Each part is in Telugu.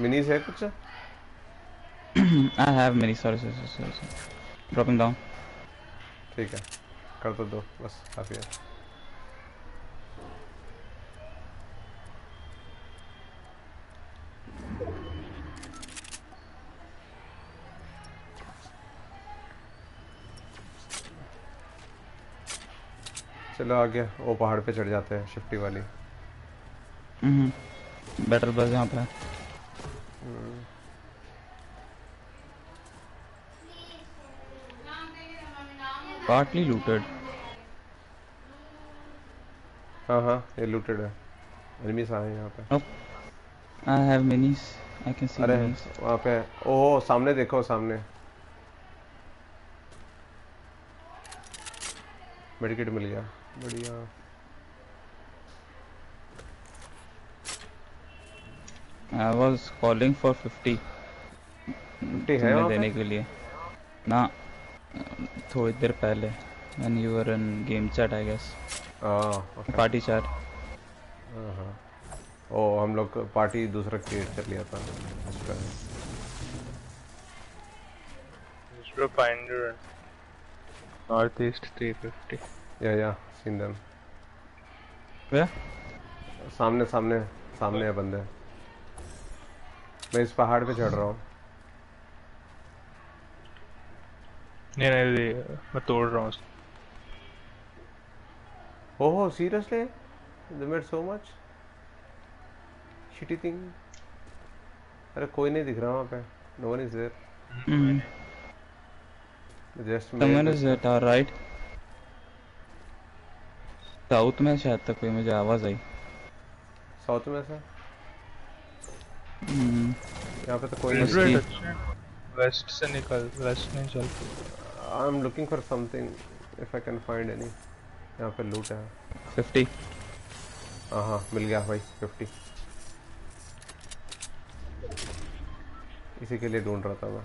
मिनीज है कुछ I have many. Sorry, sorry, sorry, sorry. sorry. Dropping down. ठीक है कर तो दो बस काफ़ी है चलो आगे वो पहाड़ पे चढ़ जाते हैं शिफ्टी वाली हम्म बेटर बस यहाँ पे Partly looted. हाँ हाँ ये लूटेड है। एनिमीज आए हैं यहाँ पे। I have minis. I can see अरे वहाँ पे। ओह सामने देखो सामने। मेडिकेट मिल गया। बढ़िया। आई वाज कॉलिंग फॉर 50 है देने के लिए। ना थोड़ी देर पहले। When you were in game chat I guess party chat ओ हम लोग पार्टी दूसरा क्रिएट कर लिया था। इसका सामने सामने सामने है बंदे। मैं इस पहाड़ पे चढ़ रहा हूँ। नहीं नहीं मैं तोड़ रहा हूँ ओह seriously they made so much shitty thing अरे कोई नहीं दिख रहा वहाँ पे। No one is there. Just someone is at our right. South में शायद तक कोई मुझे आवाज़ आई। साउथ में से? हम्म, यहाँ पे तो कोई नहीं। वेस्ट से निकल वेस्ट नहीं चल I am looking for something if I can find any यहाँ पे लूट है। 50 हाँ हाँ मिल गया भाई फिफ्टी इसी के लिए ढूंढ रहा था मैं।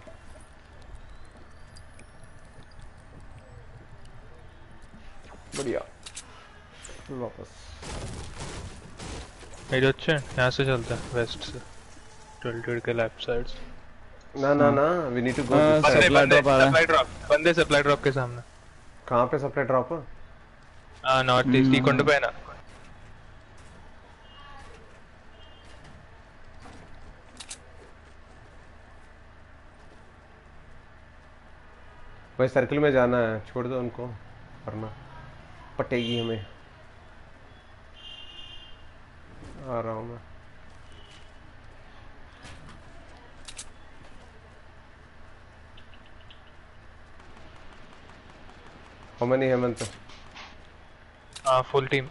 बढ़िया। वापस। ये जो अच्छा है यहाँ से चलता है वेस्ट से। ट्वेल्टेड के लेफ़्ट साइड ना ना ना वी नीड टू गो हाँ, बंदे drop आ रहा है। सप्लाई ड्रॉप बंदे सप्लाई ड्रॉप के सामने। कहाँ पे सप्लाई ड्रॉप हाँ नॉर्थ ईस्ट हम्म। ई पे है ना। भाई सर्कल में जाना है। छोड़ दो उनको वरना पटेगी हमें। आ रहा हूँ मैं। How many हेमंत हाँ फुल टीम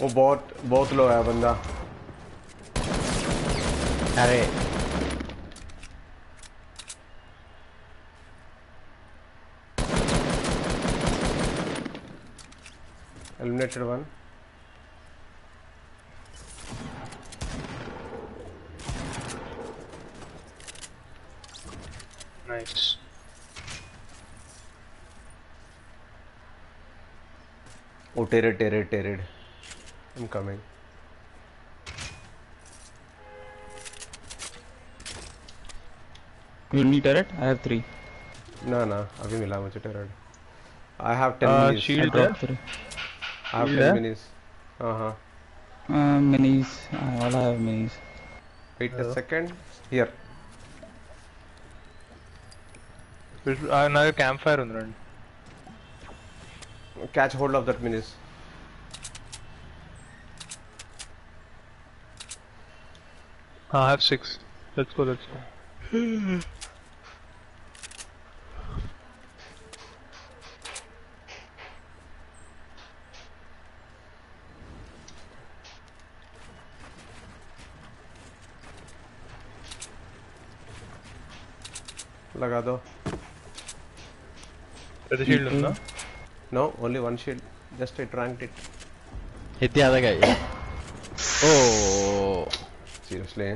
वो बहुत बहुत लो है बंदा। अरे eliminated one nice O टेरेड टेरेड टेरेड I'm coming. you need turret I have 3 ना ना अभी मिला मुझे टेरेड I have 10 Uh, minis. I shield I've yeah. minis. Uh-huh. Uh, minis. I all have minis. Wait Hello. a second. Here. Uh, now a campfire on run. Catch hold of that minis. I have six. Let's go, let's go. लगा दो। तेरे शील्ड में ना? No only one shield just it ranked it hit आ गया ओ सीरियसली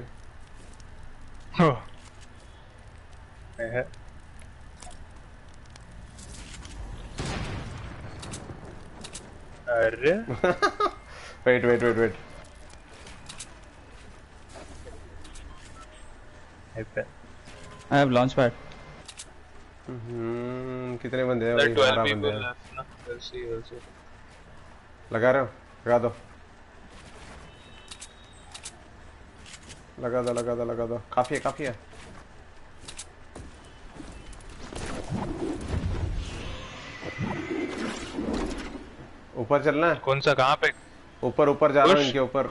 हो। अरे। Wait wait wait wait I have launch pad. कितने बंदे हैं भाई? 12 बंदे हैं। लगा रहे हो? लगा दो। लगा दो लगा दो लगा दो। काफ़ी है काफ़ी है। ऊपर चलना है? कौन सा कहाँ पे? ऊपर ऊपर जा रहा हूँ इनके ऊपर।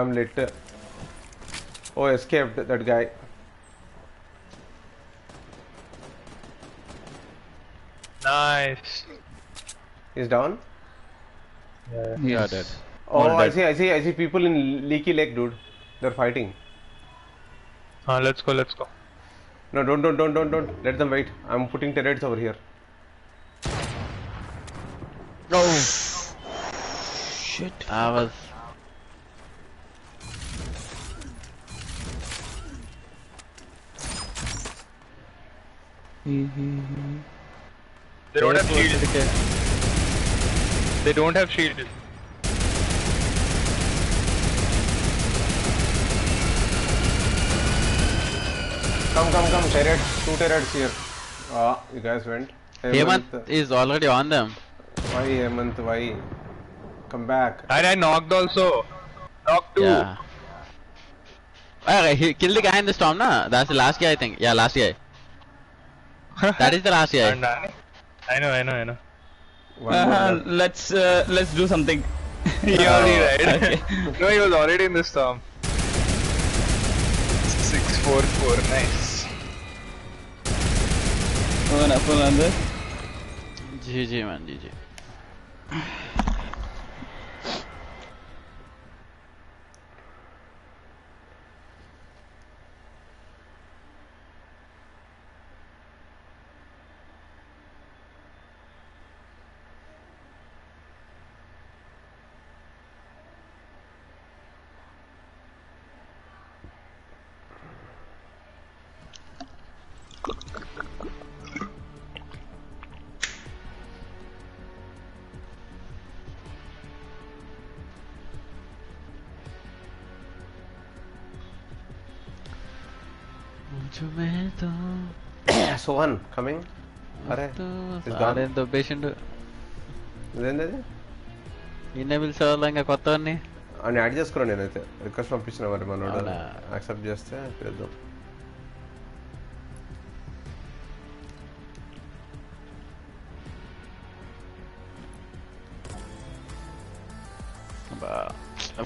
I'm lit. Oh, escaped that guy. nice He's down. yeah. He's Yeah, dead. Oh, All I see. I see. I see people in Leaky Lake, dude. They're fighting. हाँ let's go let's go No, don't, don't, don't, don't, don't. Let them wait. I'm putting turrets over here. Oh shit! I was they don't have shield they don't have shield Come, come, come. Turrets. Two turrets here. Ah, you guys went. Hemant is already on them. Why, Hemant? Why? Come back. and I knocked also knocked two Yeah. Okay, he killed the guy in the storm, na? That's the last guy, I think. Yeah, last guy. That is the last guy. And I, I know I know I know One Uh, left. let's uh, let's do something. he already died Okay. no he was already in the storm six four four nice One up, one under. GG, man, GG. Sohan coming. అరే He's gone. అదే దొబ్బేసిండు ఇదేంటది? నిన్నే పిలిచేవాళ్ళ ఇంకా కొత్త అని యాడ్ చేసుకున్నాను నేనైతే? రిక్వెస్ట్ పంపించిన మరి మనోడు. అవునా? యాక్సెప్ట్ చేస్తే పిలుద్దాం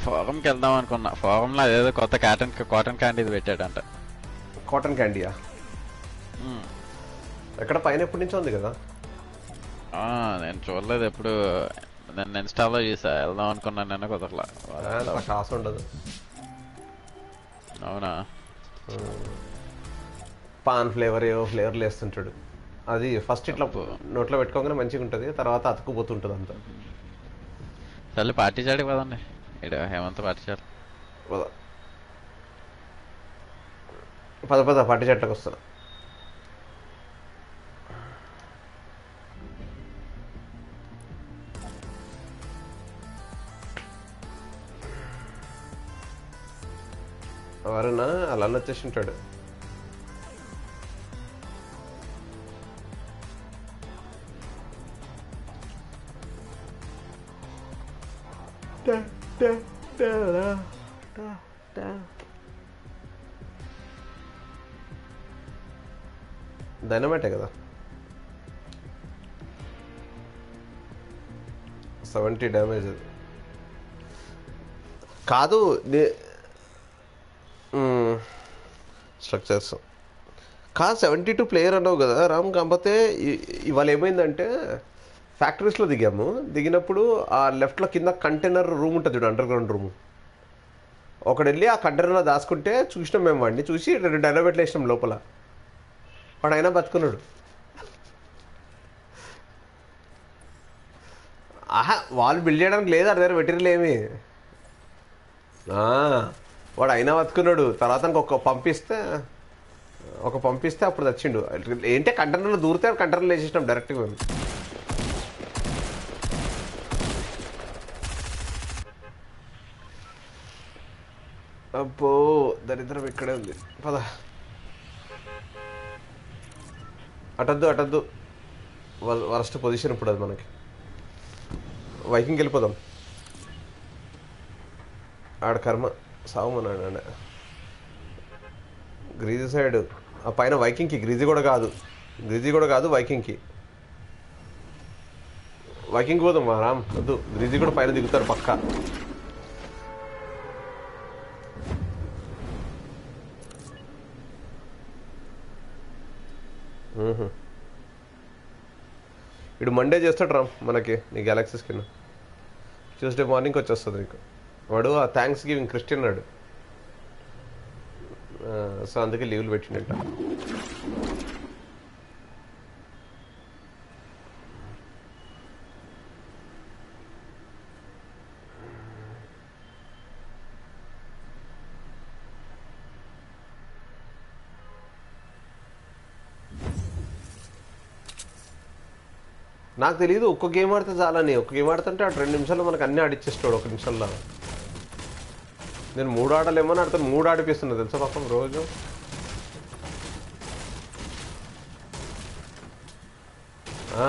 ఫోరంకి వెళ్దాం అనుకున్నా. ఫోరంలో అదేదో కొత్త కాటన్ కాటన్ క్యాండీ పెట్టాడంట. కాటన్ క్యాండీయా. ఎక్కడ పైన ఎప్పటి నుంచో ఉంది కదా నేను చూడలేదు ఎప్పుడు నేను ఇన్స్టాలో చూసా వెళ్దాం అనుకున్నాను నేను కుదరలా కాసు ఉండదు అవునా పాన్ ఫ్లేవర్ ఏవో ఫ్లేవర్లు వేస్తుంటాడు అది ఫస్ట్ ఇట్లా నోట్లో పెట్టుకోగానే మంచిగా ఉంటుంది తర్వాత అతుక్కుపోతుంటుంది అంతా సరే పార్టీ చాడికి పదండి ఇక్కడ హేమంత్ పార్టీ చాడు పద పద పద పాటి చెట్లకు వస్తా ఎవరన్నా అలా వచ్చేసి ఉంటాడు డైనమైటే కదా? సెవెంటీ డ్యామేజ్ అది. కాదు నే- స్ట్రక్చర్స్ కా సెవెంటీ టూ ప్లేయర్ అన్నావు కదా రామ్ కాకపోతే ఇవాళ ఏమైందంటే ఫ్యాక్టరీస్లో దిగాము. దిగినప్పుడు ఆ లెఫ్ట్లో కింద కంటైనర్ రూమ్ ఉంటుంది చూడు అండర్ గ్రౌండ్ రూమ్ ఒకడు వెళ్ళి ఆ కంటైనర్లో దాచుకుంటే చూసినాం మేము వాడిని. చూసి రెండు డైనోబెట్లు వేసినాం లోపల. వాడు అయినా బతుకున్నాడు. ఆహా వాళ్ళు బిల్డ్ చేయడానికి లేదు అక్కడ దగ్గర మెటీరియల్ ఏమి ఆ, వాడు అయినా బతుకున్నాడు. తర్వాత ఒక పంపిస్తే ఒక పంపిస్తే అప్పుడు తెచ్చిండు. ఏంటి కంటైనర్లో దూరితే కంటైనర్లో వేసేసినాం డైరెక్ట్గా మేము. అబ్బో దరిద్రం ఇక్కడే ఉంది. పద. అటద్దు అటద్దు. వరస్ట్ పొజిషన్ ఇప్పుడు అది మనకి. వైకింగ్ వెళ్ళిపోదాం. ఆడ కర్మ. సాగుమన్నాడు గ్రీజీ సైడ్. ఆ పైన వైకింగ్కి. గ్రీజీ కూడా కాదు. గ్రీజీ కూడా కాదు వైకింగ్కి. వైకింగ్ పోదాం మా రామ్. వద్దు. గ్రీజీ కూడా పైన దిగుతారు పక్కా. మ్మ్హ. ఇడు మండే చేస్తాడు రామ్ మనకి నీ గ్యాలక్సీ స్కిన్ ట్యూస్డే మార్నింగ్ వచ్చేస్తుంది నీకు. వాడు ఆ థ్యాంక్స్ గివింగ్ క్రిస్టియన్ నాడు సో అందుకే లీవ్లు పెట్టిండట. నాకు తెలియదు ఒక్క గేమ్ ఆడితే చాలని. ఒక్క గేమ్ ఆడుతుంటే అటు రెండు నిమిషాల్లో మనకు అన్నీ ఆడిచ్చేస్తాడు ఒక నిమిషంలో. నేను మూడు ఆటలు అని ఆడతాను మూడు ఆడిపిస్తున్నా. తెలుసా పాపం? రోజు.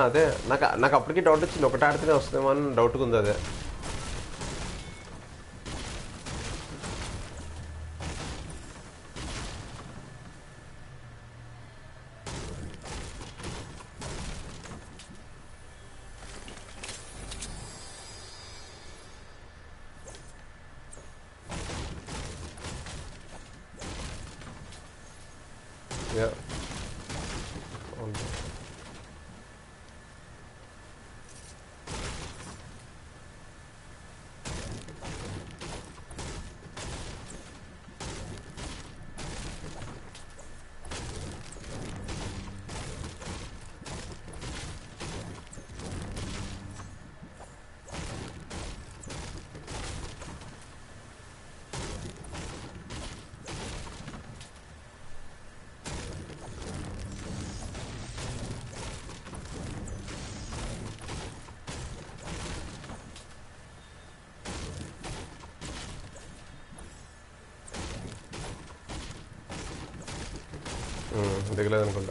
అదే. నాకు నాకు అప్పటికి డౌట్ వచ్చింది. ఒకటి ఆడితేనే వస్తుందేమో అని డౌట్గా ఉంది అదే. de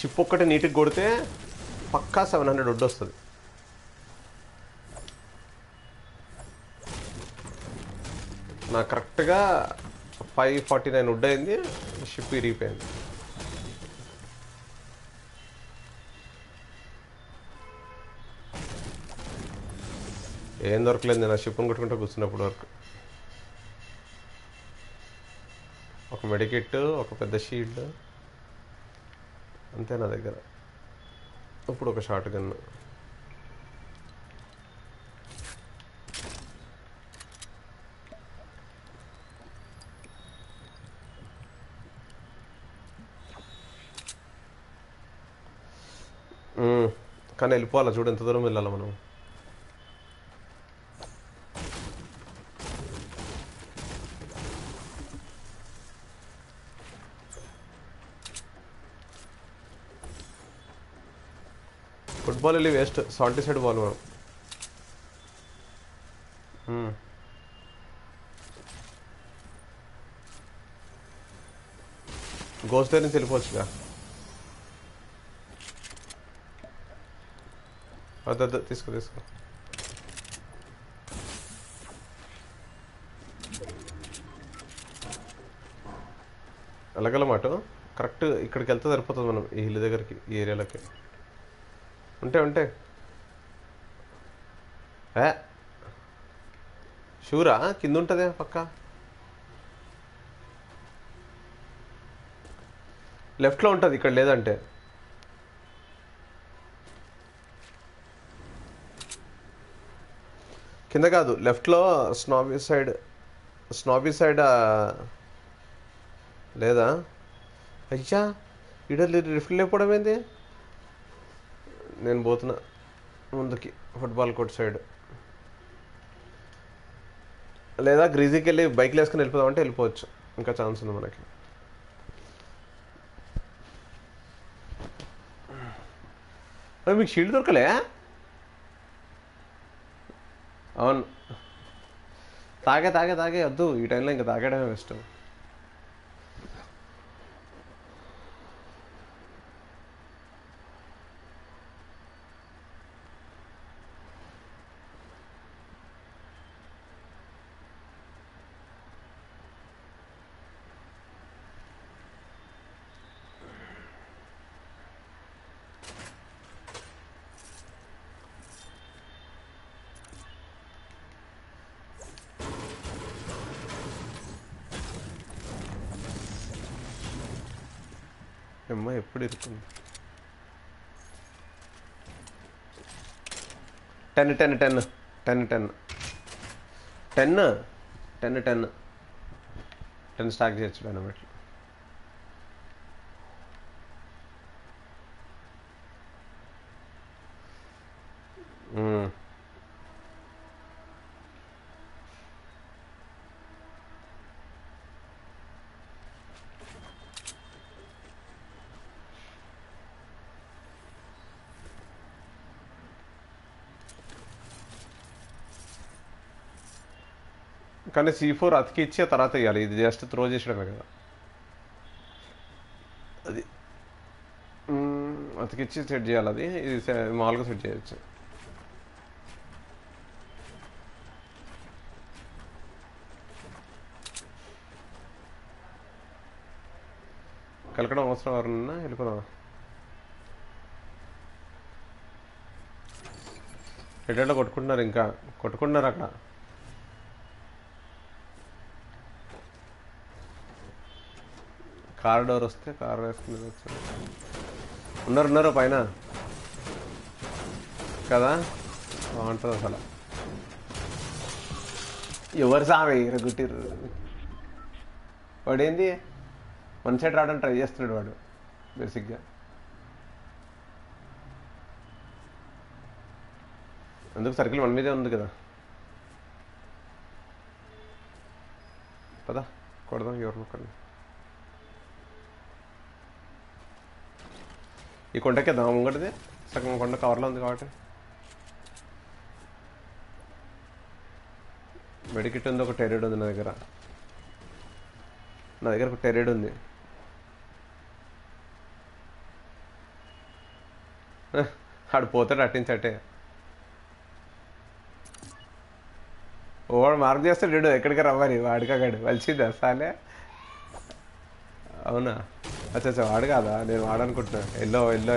షిప్ ఒక్కటి నీట్గా కొడితే పక్కా సెవెన్ హండ్రెడ్ వడ్డు వస్తుంది. నాకు కరెక్ట్గా ఫైవ్ ఫార్టీ నైన్ వుడ్ అయింది షిప్ ఇరిగిపోయింది. ఏం దొరకలేదు నేను ఆ షిప్ని కొట్టుకుంటూ కూర్చున్నప్పుడు వరకు. ఒక మెడికిట్ ఒక పెద్ద షీల్డ్. అంతే నా దగ్గర. ఇప్పుడు ఒక షార్ట్ గన్. కానీ వెళ్ళిపోవాలా? చూడు ఎంత దూరం వెళ్ళాలి మనం? ఫుట్బాల్ వెళ్ళి వేస్ట్. సాల్టీ సైడ్ బాల్ మనం. గోస్ట్ దగ్గర నుంచి వెళ్ళిపోవచ్చుగా. వద్దు తీసుకో తీసుకో. వెళ్ళగలమాట కరెక్ట్ ఇక్కడికి వెళ్తే సరిపోతుంది మనం ఈ హిల్ దగ్గరికి ఈ ఏరియాలోకి. ఉంటే ఉంటే. ఏ? షూరా? కింద ఉంటుందే పక్క? లెఫ్ట్లో ఉంటుంది ఇక్కడ లేదంటే. కింద కాదు లెఫ్ట్లో స్నాబీ సైడ్ స్నాబీ సైడ్ లేదా? అయ్యా ఇడ రిఫ్ట్ లేకపోవడం ఏంది? నేను పోతున్నా ముందుకి ఫుట్బాల్ కోర్ట్ సైడ్. లేదా గ్రీజీకి వెళ్ళి బైక్లు వేసుకుని వెళ్ళిపోదామంటే వెళ్ళిపోవచ్చు. ఇంకా ఛాన్స్ ఉంది మనకి. అరే, మీకు షీల్డ్ దొరకలే? అవును. తాగే తాగే తాగే వద్దు. ఈ టైంలో ఇంకా తాగడమే ఇష్టం అమ్మ ఎప్పుడు ఇరుకుంది ten ten ten ten ten ten ten ten ten stack చేయొచ్చు డైనమైట్లు మ్మ్. కానీ సి ఫోర్ అతికిచ్చి ఆ తర్వాత వేయాలి ఇది జస్ట్ త్రో చేసడమే కదా. అది అతికిచ్చి సెట్ చేయాలి అది. ఇది మామూలుగా సెట్ చేయొచ్చు. కలకడం అవసరం ఎవరన్నా వెళ్ళిపోదాం ఎట్లా కొట్టుకుంటున్నారు ఇంకా. కొట్టుకుంటున్నారు అక్కడ. కార్ డోర్ వస్తే కార్ వేసుకుని వెళ్ళొచ్చు. ఉన్నారు ఉన్నారు పైన. కదా? బాగుంటుంది అసలు. ఎవరు సామి? గుట్టిర్రు వాడు ఏంది వన్ సైడ్ రావడానికి ట్రై చేస్తున్నాడు వాడు బేసిక్గా. అందుకు సర్కిల్ వన్ మీదే ఉంది కదా. పదా కొడదాం ఎవరు మొక్కల్ని ఈ కొండకే దాం ముంగటిది సగం కొండ కవర్లో ఉంది కాబట్టి. మెడికిట్ ఉంది ఒక టెరెడ్ ఉంది నా దగ్గర. నా దగ్గర ఒక టెరెడ్ ఉంది. హ, ఆడు పోతాడు అట్టించటే వాడు మార్క్ చేస్తాడు ఎక్కడికి రవ్వాలి? వాడికాగాడు వలిసిందా సాలే. అవునా? అచ్చా అచ్చా వాడు కాదా? నేను వాడనుకుంటున్నా. Yellow yellow.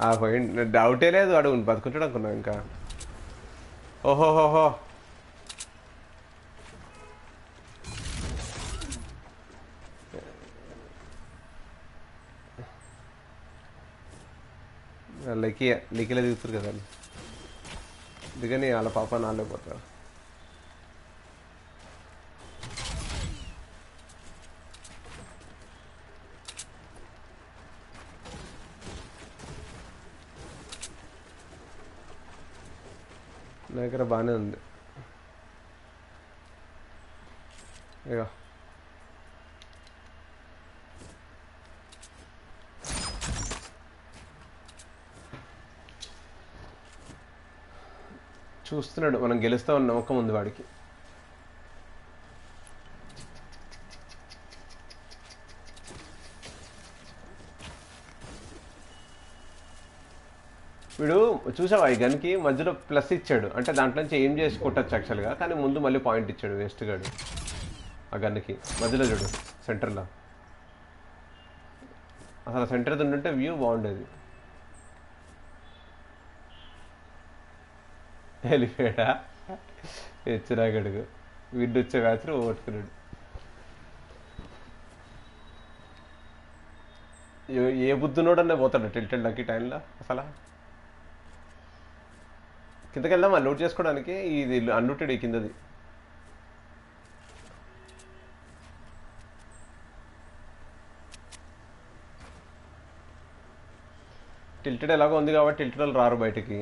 ఆ పోయింది డౌటే లేదు వాడు బతుకుంటాడు అనుకున్నా ఇంకా. ఓహోహోహో లెక్కి లెక్కిలో దిగుతారు కదా. వాళ్ళు. దిగని వాళ్ళ పాప నాలో పోతారు దగ్గర బాగానే ఉంది. ఇక చూస్తున్నాడు మనం గెలుస్తామన్న నమ్మకం ఉంది వాడికి. వీడు చూసావా ఈ గన్కి మధ్యలో ప్లస్ ఇచ్చాడు. అంటే దాంట్లో నుంచి ఏం చేసి కొట్టచ్చు యాక్చువల్గా కానీ ముందు మళ్ళీ పాయింట్ ఇచ్చాడు వేస్ట్ గాడు. ఆ గన్కి మధ్యలో చూడు సెంటర్లో అసలు సెంటర్ ఉంటే వ్యూ బాగుండేది. వెళ్ళిపోయాడా? హెచ్చరాగడుగు వీడు వచ్చే రాత్రి ఓట్టుకున్నాడు ఏ- ఏ బుద్ధునోడన్నా పోతాడు టెల్టెల్ లక్కీ టైంలో అసలు? కిందకి వెళ్దాం లోడ్ చేసుకోవడానికి ఇది అన్లూటెడ్ ఈ కిందది. టిల్టెడ్ ఎలాగో ఉంది కాబట్టి టిల్టెడ్ రారు బయటికి.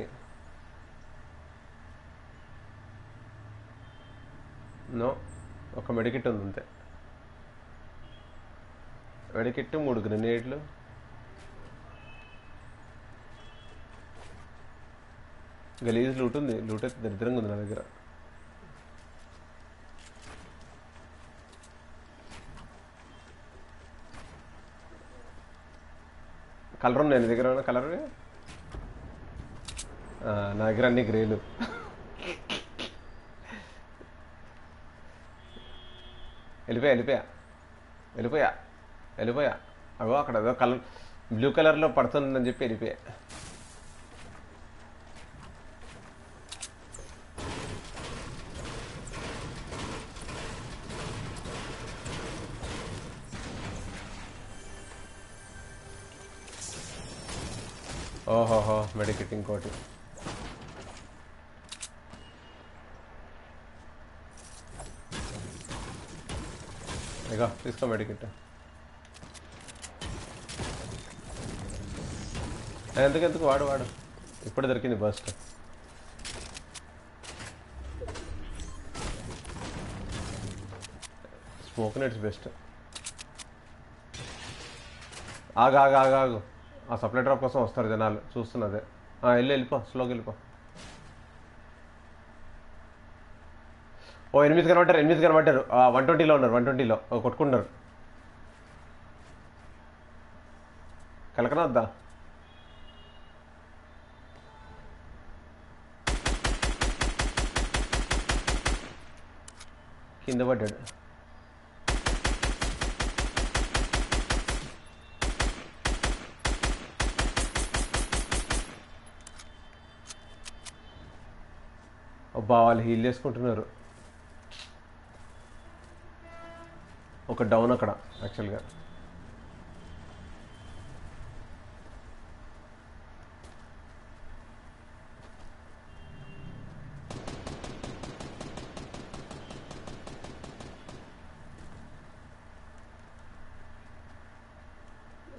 నో ఒక మెడికిట్ ఉంది అంతే. మెడికిట్ మూడు గ్రెనేడ్లు గలీజ్ లూట్ ఉంది. లూట్ అయితే దరిద్రంగా ఉంది నా దగ్గర. కలర్ ఉన్నాయి నీ దగ్గర కలర్ నా దగ్గర అన్ని గ్రేలు వెళ్ళిపోయా వెళ్ళిపోయా? వెళ్ళిపోయా? వెళ్ళిపోయా? అగో అక్కడ ఏదో కలర్ బ్లూ కలర్లో పడుతుందని చెప్పి వెళ్ళిపోయా. మెడికిట్ ఇంకోటి. ఇగో తీసుకో మెడికిట్. ఎందుకు ఎందుకు? వాడు వాడు. ఇప్పుడు దొరికింది బస్ట్ స్మోక్ నెట్స్ బెస్ట్ ఆగు ఆగు ఆగు ఆగు. ఆ సప్లై డ్రాప్ కోసం వస్తారు జనాలు. చూస్తున్నదే. వెళ్ళి వెళ్ళిపో స్లోకి వెళ్ళిపో. ఓ ఎనిమిది కనబడ్డారు ఎనిమిది కనబడ్డారు. వన్ ట్వంటీలో ఉన్నారు వన్ ట్వంటీలో. కొట్టుకుంటున్నారు. కలకనా వద్దా కింద పడ్డాడు. అబ్బా వాళ్ళు హీల్ చేసుకుంటున్నారు. ఒక డౌన్ అక్కడ యాక్చువల్గా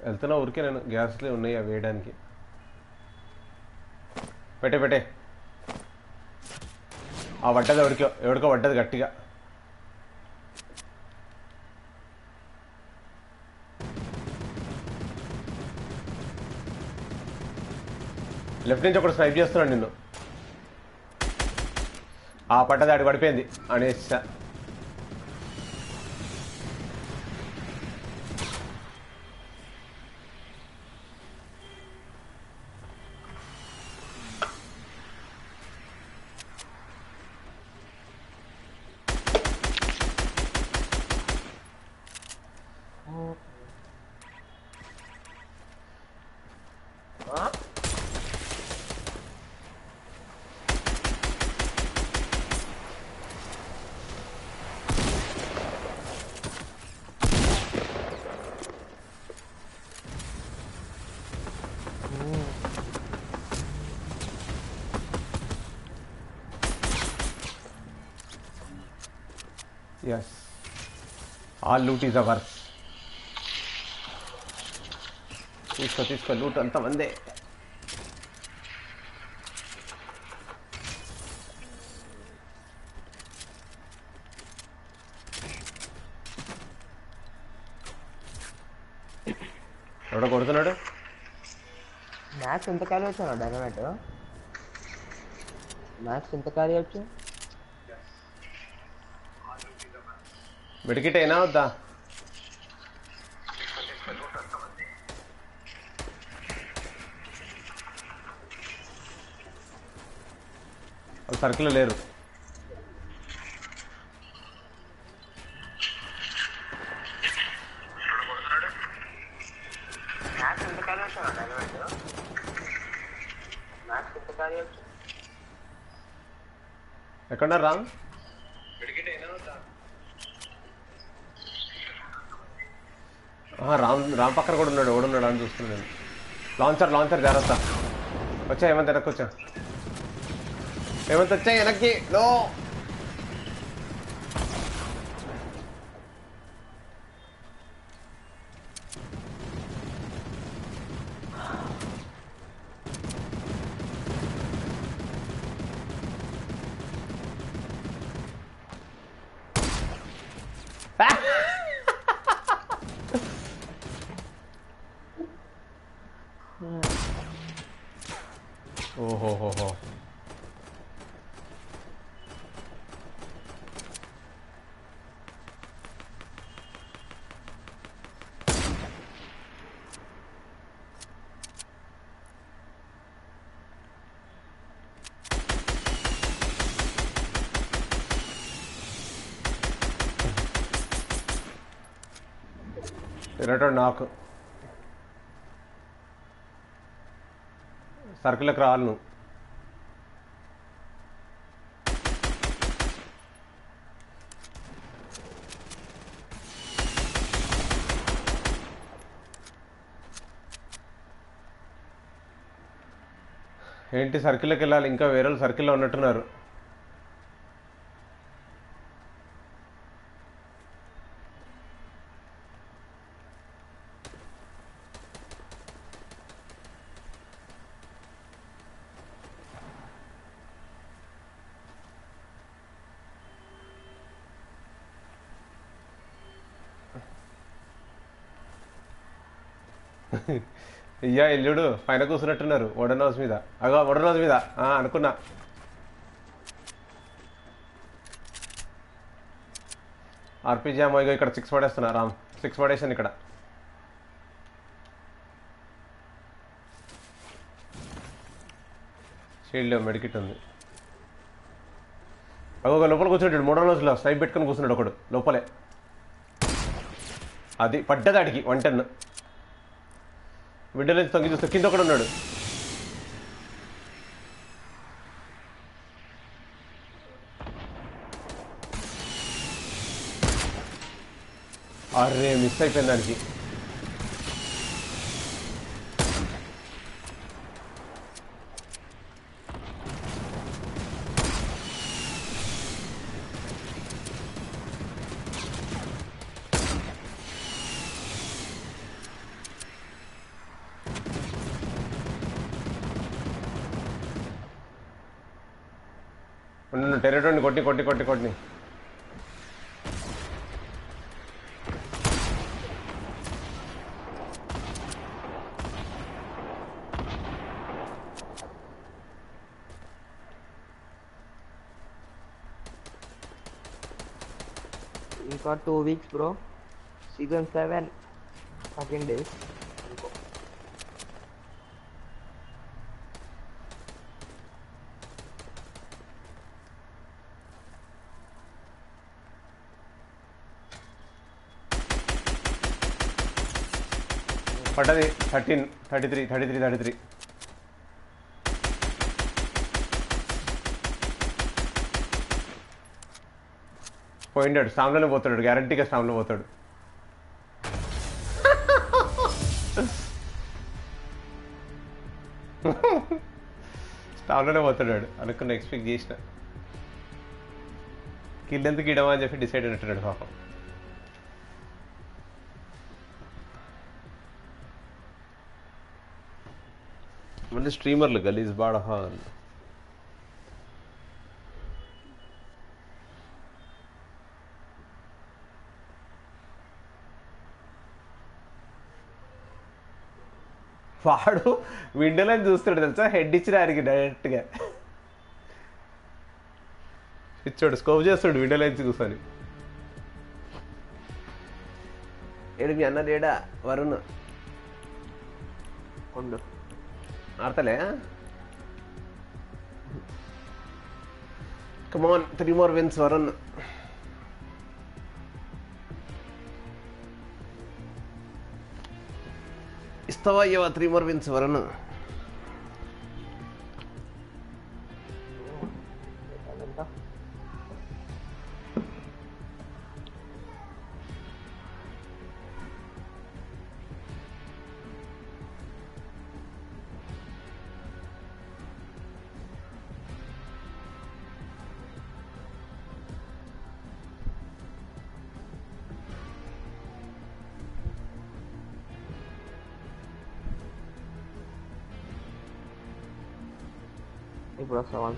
వెళ్తున్నా ఊరికే నేను గ్యాస్లే ఉన్నాయి అవి వేయడానికి. పెట్టే పెట్టే. ఆ పడ్డది ఎవరికో ఎవరికో పడ్డది గట్టిగా. లెఫ్ట్ నుంచి ఒకటి స్వైప్ చేస్తున్నాడు నిన్ను. ఆ పడ్డది ఆడి పడిపోయింది. అనేసా yes all loot is ours తీసుకో తీసుకో లూట్ అంత వందే ఎవడో కొడుతున్నాడు? మ్యాచ్ ఎంతకాలం వచ్చాను డైనమేట్ మ్యాథ్స్ ఎంత ఖాళీ వచ్చాను మెడికిట్ అయినా వద్దా? వాళ్ళు సర్కిల్ లేరు. మ్యాక్స్ ఎంత ఖాళీ వచ్చు డైమండ్ మ్యాక్స్ ఎంత ఖాళీ వచ్చు ఎక్కడ రామ్ ఆహా, రామ్ రామ్ పక్కన కూడా ఉన్నాడు ఓడున్నాడు నేను లాంచర్ లాంచర్ జాగ్రత్త. వచ్చా ఏమంత వెనక్కి వచ్చా ఏమంత వచ్చా వెనక్కి. నో ఓహోహోహో తినటం నాకు సర్కిల్కి రావాలి నువ్వు ఏంటి సర్కిల్కి వెళ్ళాలి? ఇంకా వేరే వాళ్ళు సర్కిల్లో ఉన్నట్టున్నారు. అయ్యా ఎల్లుడు పైన కూర్చున్నట్టున్నారు వడన్ హౌస్ మీద. అగో వడన్ హౌస్ మీద అనుకున్నా. ఆర్పీజీ అమ్మో ఇక్కడ సిక్స్ పడేస్తున్నా రామ్. సిక్స్ పడేసాను ఇక్కడ. షీల్డ్ మెడికిట్ ఉంది. అగో ఒక లోపల కూర్చుంటాడు మూడో రోజుల్లో స్నైప్ పెట్టుకుని కూర్చున్నాడు ఒకడు లోపలే. అది పడ్డదాడికి వన్ టెన్ విండో నుంచి తొంగి చూస్తే కింద ఒకడు ఉన్నాడు. అరే మిస్ అయిపోయింది దానికి టెరిటోని కొట్టి కొట్టి కొట్టి కొట్టి ఇంకా two weeks bro season seven second days పడ్డది thirteen thirty three thirty three thirty three పోయిండాడు. స్టామ్లోనే పోతాడు. గ్యారంటీగా స్టామ్లో పోతాడు. స్టామ్లోనే పోతాడు అనుకున్న ఎక్స్పెక్ట్ చేసిన. కిల్ ఎందుకు ఇడమా అని చెప్పి డిసైడ్ అయినట్టున్నాడు పాపం. మళ్ళీ స్ట్రీమర్లు గలీజ్ బాడహా అన్న వాడు విండోలో చూస్తాడు తెలుసా? హెడ్ ఇచ్చిన ఆయనకి డైరెక్ట్గా ఇచ్చాడు స్కోప్ చేస్తాడు విండో లైన్స్ కూర్చొని. ఏడు మీ అన్న లేడా వరుణ్. ఉండు ఆడతలే come on three more wins Varun. ఇస్తావా ఇవ్వా త్రీ మోర్ విన్స్ ఇప్పుడు వస్తా వన్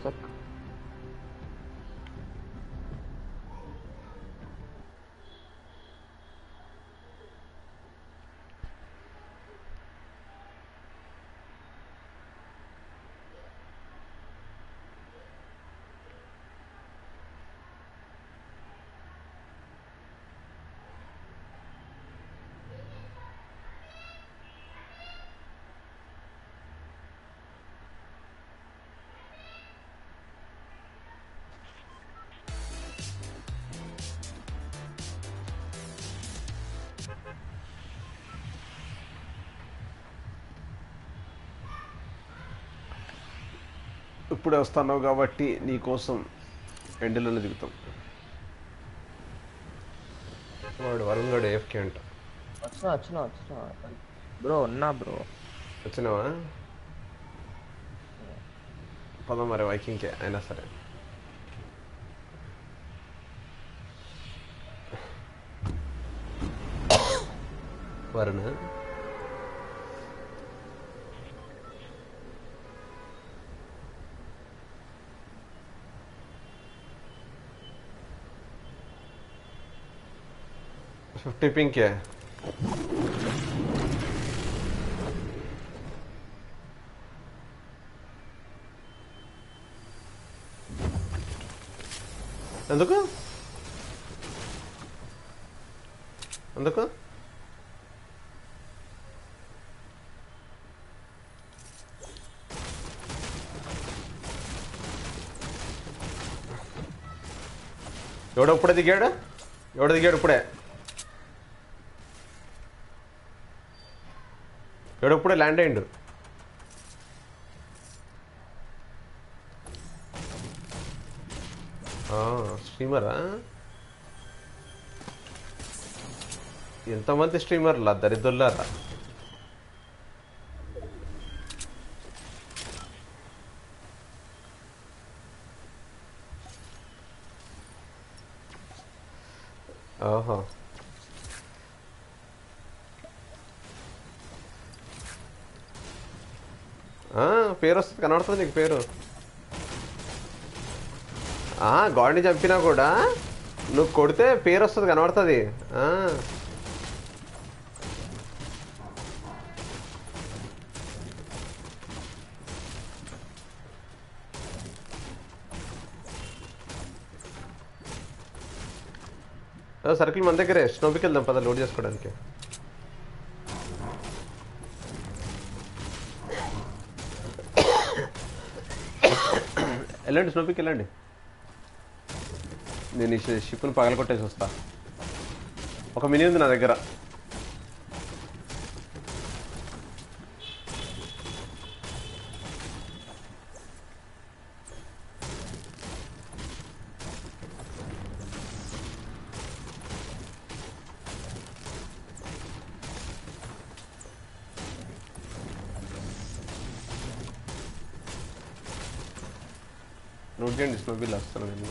ఇప్పుడే వస్తాను కాబట్టి నీ కోసం ఎండలోనే దిగుతాం. వాడు వరుణ్ గడు ఏఫ్కే అంట. వచ్చిన వచ్చిన వచ్చిన. బ్రో ఉన్నా బ్రో. వచ్చినావా? పదం మరి వైకింగ్కే అయినా సరే. వరుణ్? ఫిఫ్టీ పింకే ఎందుకు ఎందుకు ఎవడో ఇప్పుడే దిగాడు ఎవడు దిగాడు ఇప్పుడే ఇప్పుడే ల్యాండ్ అయ్యిండు. స్ట్రీమరా? ఎంతమంది స్ట్రీమర్లా దరిద్రులారా ఓహో ఆ, పేరు వస్తుంది కనబడుతుంది నీకు పేరు. గాడిని చంపినా కూడా నువ్వు కొడితే పేరు వస్తుంది కనబడుతుంది. సర్కిల్ మన దగ్గరే స్నోబికి వెళ్దాం పద లోడ్ చేసుకోవడానికి. వెళ్ళండి స్నోపికి వెళ్ళండి. నేను ఈ షిప్ను పగలగొట్టేసి వస్తా. ఒక మినీ ఉంది నా దగ్గర. చేయండి స్నోబిల్ వస్తాను నేను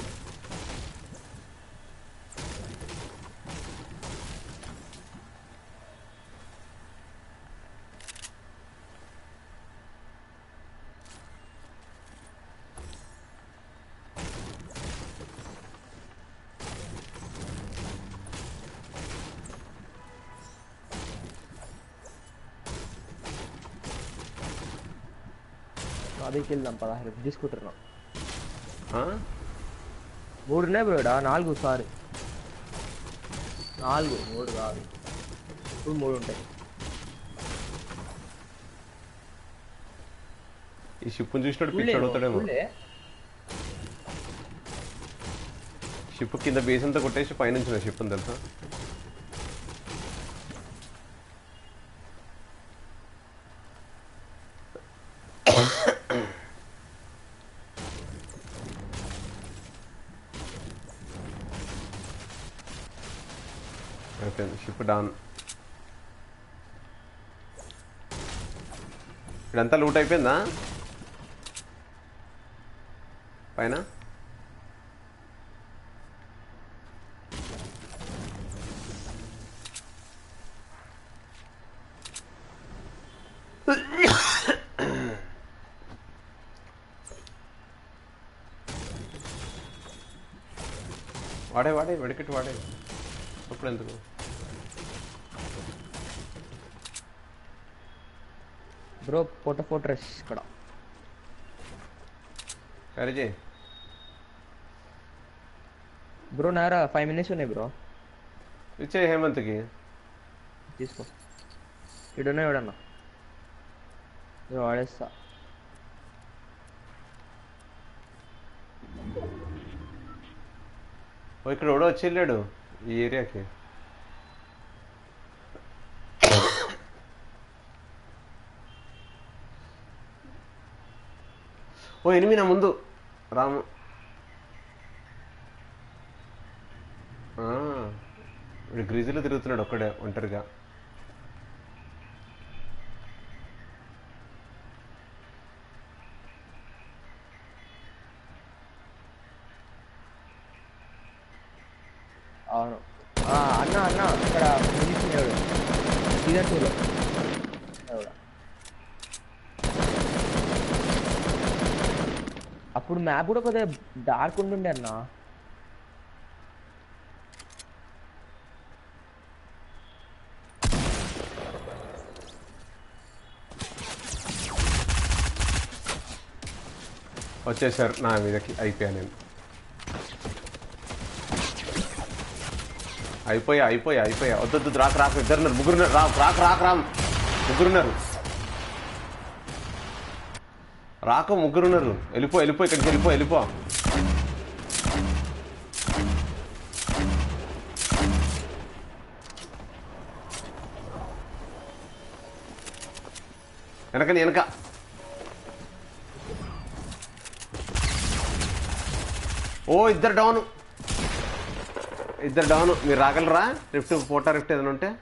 అదికి వెళ్దాం పదహారు తీసుకుంటున్నాం ఆ? మూడు ఉన్నాయి బ్రో ఈడ నాలుగు సారీ. నాలుగు మూడు కాదు. ఇప్పుడు మూడు ఉంటాయి. ఈ షిప్ని చూసినట్టు పిచ్చి అడుగుతాడేమో. షిప్ కింద బేస్ అంతా కొట్టేసి పైనుంచిన షిప్ తెలుసా అయిపోయింది షిప్ డాన్ ఇదంతా లూట్ అయిపోయిందా? పైన? వాడే వాడే వెడికెట్ వాడే. అప్పుడు ఎందుకు బ్రో ఫోటో రష్ ఇక్కడ. చేయి బ్రో నారా ఫైవ్ మినిట్స్ ఉన్నాయి బ్రో. ఇచ్చే హేమంత్కి. తీసుకో. ఇడున్నా ఇడన్నా. నేను వాడేస్తా. ఇక్కడ ఎవడో వచ్చి వెళ్ళాడు ఈ ఏరియాకి. ఓ ఎనిమిది నా ముందు. రాము. ఆ, వీడు గ్రీజులో తిరుగుతున్నాడు ఒక్కడే ఒంటరిగా అవును ఆ, అన్న అన్న ఇక్కడ నిలిచినాడు సీజన్ టూలో అప్పుడు మ్యాప్ కూడా కొద్దిగా డార్క్ ఉంటుండే అన్న వచ్చేసారు నా మీదకి అయిపోయా నేను అయిపోయా అయిపోయా అయిపోయా వద్దొద్దు రాక రాక ఇద్దరున్నారు ముగ్గురున్నారు రా రాక రాక రామ్ ముగ్గురున్నారు రాక ముగ్గురున్నారు. వెళ్ళిపో వెళ్ళిపో ఇక్కడికి వెళ్ళిపో వెళ్ళిపో. వెనక వెనక. ఓ ఇద్దరు డౌన్. ఇద్దరు డౌన్. మీరు రాగలరా? రిఫ్ట్ ఫోటో రిఫ్ట్ ఏదైనా ఉంటే?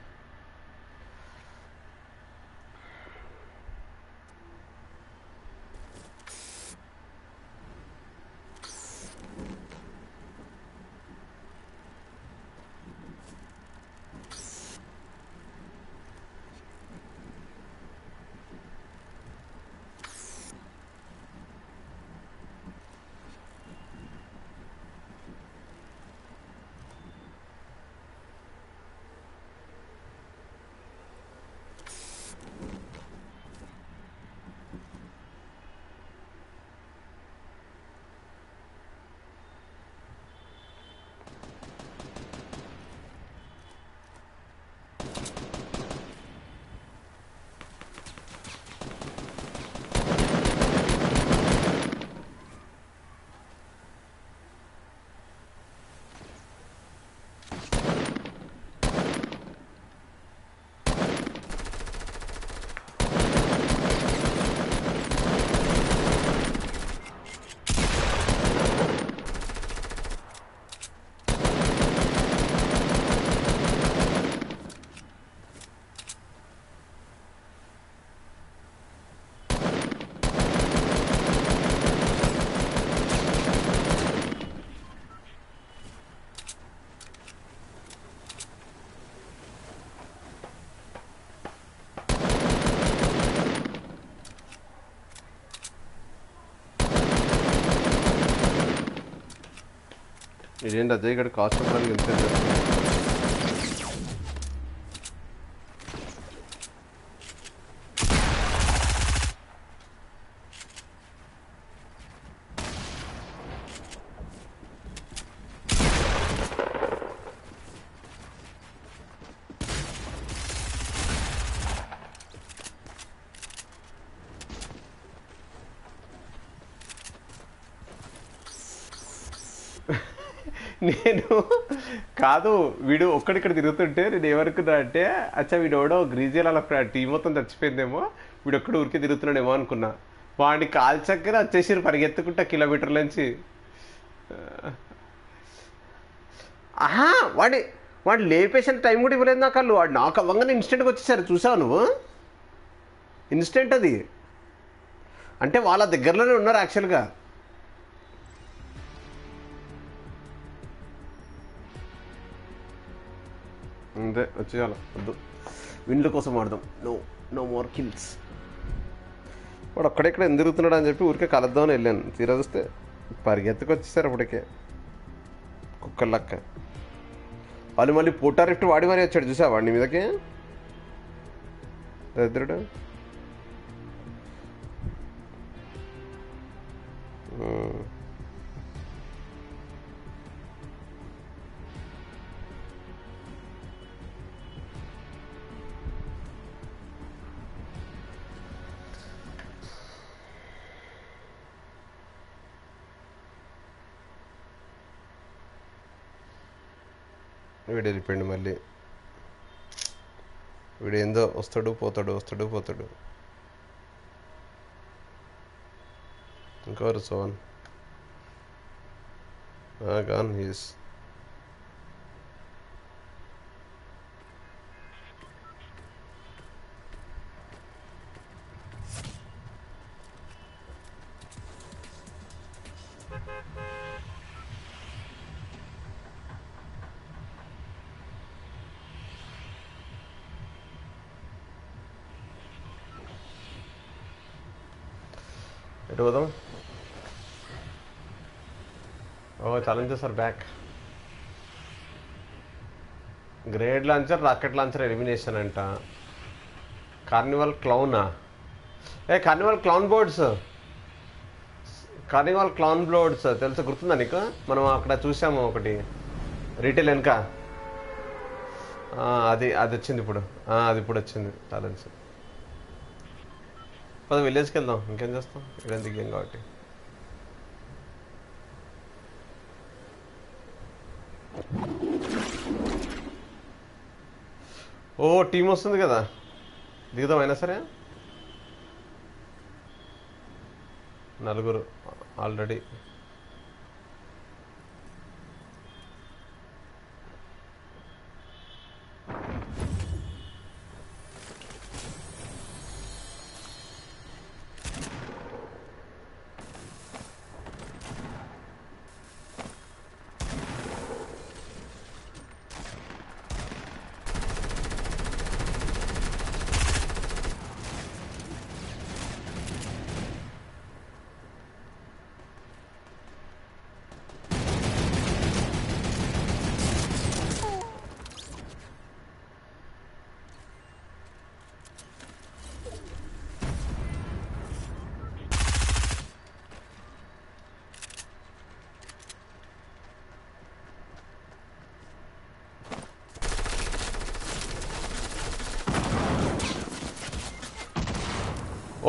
ఇదేంటి అజయ్ ఇక్కడ కాస్ట్ ఎంత నేను కాదు వీడు ఒక్కడిక్కడ తిరుగుతుంటే నేను ఏమనుకున్నా అంటే అచ్చా వీడు ఎవడో గ్రీజియల్ అలా టీం మొత్తం చచ్చిపోయిందేమో వీడు ఒక్కడ ఊరికి తిరుగుతున్నాడేమో అనుకున్నా. వాడిని కాల్చక్కర వచ్చేసి పరిగెత్తుకుంటా కిలోమీటర్ల నుంచి. ఆహా వాడి వాడు లేపేసిన టైం కూడా ఇవ్వలేదు నాకు వాళ్ళు వాడు నాకు అవ్వగానే ఇన్స్టెంట్గా వచ్చేసారు. చూసావు నువ్వు? ఇన్స్టెంట్ అది. అంటే వాళ్ళ దగ్గరలోనే ఉన్నారు యాక్చువల్గా అంతే వచ్చేయాల. వద్దు. విండ్ల కోసం ఆడదాం నో నో మోర్ కిల్స్ వాడు అక్కడెక్కడ ఎందుకు తిరుగుతున్నాడు అని చెప్పి ఊరికే కలుద్దామని వెళ్ళాను. తీరా చూస్తే పరిగెత్తుకు వచ్చేసారు అప్పటికే. కుక్కర్లక్క వాళ్ళు మళ్ళీ పోటారిఫ్ట్ వాడి మరీ వచ్చాడు. చూసా వాడిని మీదకి? దరిద్రుడు ఉమ్. వీడు వెళ్ళిపోయిండు మళ్ళీ. వీడు ఏందో వస్తాడు పోతాడు వస్తాడు పోతాడు. ఇంకోరు సోన్? గాన్ హీస్ ఎటు పోదాం ఓ challenges are back grade launcher rocket launcher elimination అంట కార్నివల్ క్లౌనా ఏ carnival clown boards carnival clown boards తెలుసు? గుర్తుందా నీకు? మనం అక్కడ చూసాము ఒకటి. రీటైల్ వెనక. అది అది వచ్చింది ఇప్పుడు. అది ఇప్పుడు వచ్చింది. ఛాలెంజ్ పద విలేజ్కి వెళ్దాం. ఇంకేం చేస్తాం? ఇక్కడ కాబట్టి. ఓ టీం వస్తుంది కదా. దిగుదాం అయినా సరే? నలుగురు ఆల్రెడీ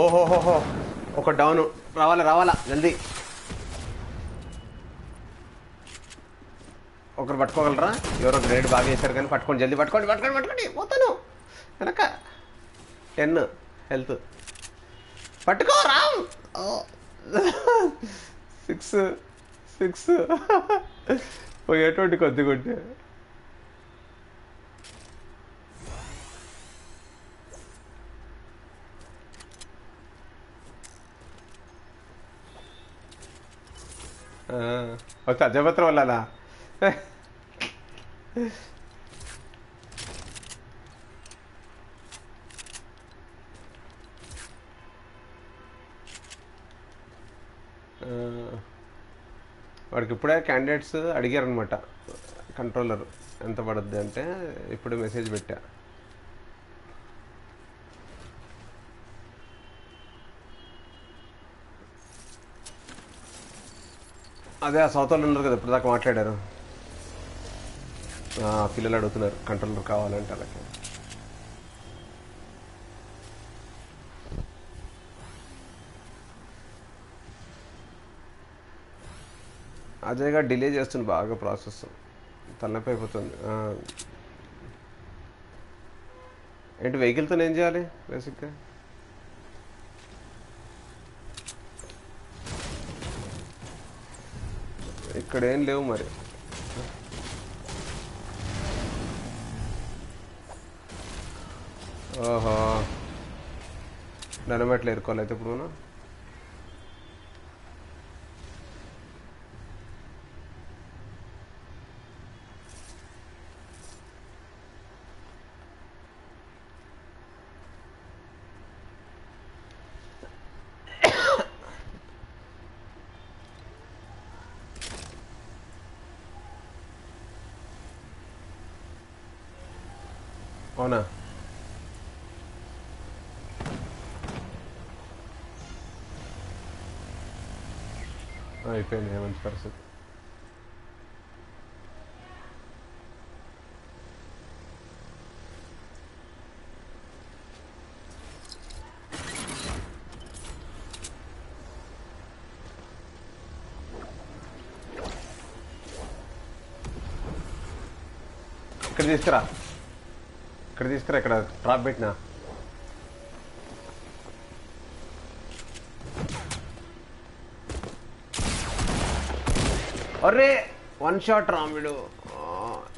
ఓహోహోహో ఒక డౌన్. రావాలా రావాలా? జల్దీ. ఒకరు పట్టుకోగలరా? ఎవరో గ్రేడ్ బాగా చేశారు కానీ పట్టుకోండి జల్దీ పట్టుకోండి పట్టుకోండి పట్టుకోండి. పోతాను. వెనక. టెన్. హెల్త్. పట్టుకో రామ్. సిక్స్. సిక్స్. పోయేటువంటి కొద్ది కొట్టే. వచ్చి అజపత్రం వల్ల వాడికి ఇప్పుడే క్యాండిడేట్స్ అడిగారనమాట కంట్రోలర్ ఎంత పడుద్ది అంటే ఇప్పుడు మెసేజ్ పెట్టా. అదే ఆ సౌత్ వాళ్ళు ఉన్నారు కదా ఇప్పటిదాకా మాట్లాడారు. పిల్లలు అడుగుతున్నారు కంట్రోలర్ కావాలంటే అలాగే. అజయ్ గారు డిలే చేస్తుంది బాగా ప్రాసెస్. తలనొప్పి అయిపోతుంది. ఏంటి వెహికల్తో ఏం చేయాలి బేసిక్గా? ఇక్కడ ఏం లేవు మరి. ఓహో. డైనమైట్లు ఎరుకోవాలి అయితే ఇప్పుడు అయిపోయింది మంచి పరిస్థితి? ఇక్కడ తీసుకురా. ఇక్కడ తీసుకురా ఇక్కడ డ్రాప్ పెట్టినా. అరే వన్ షాట్ రాముడు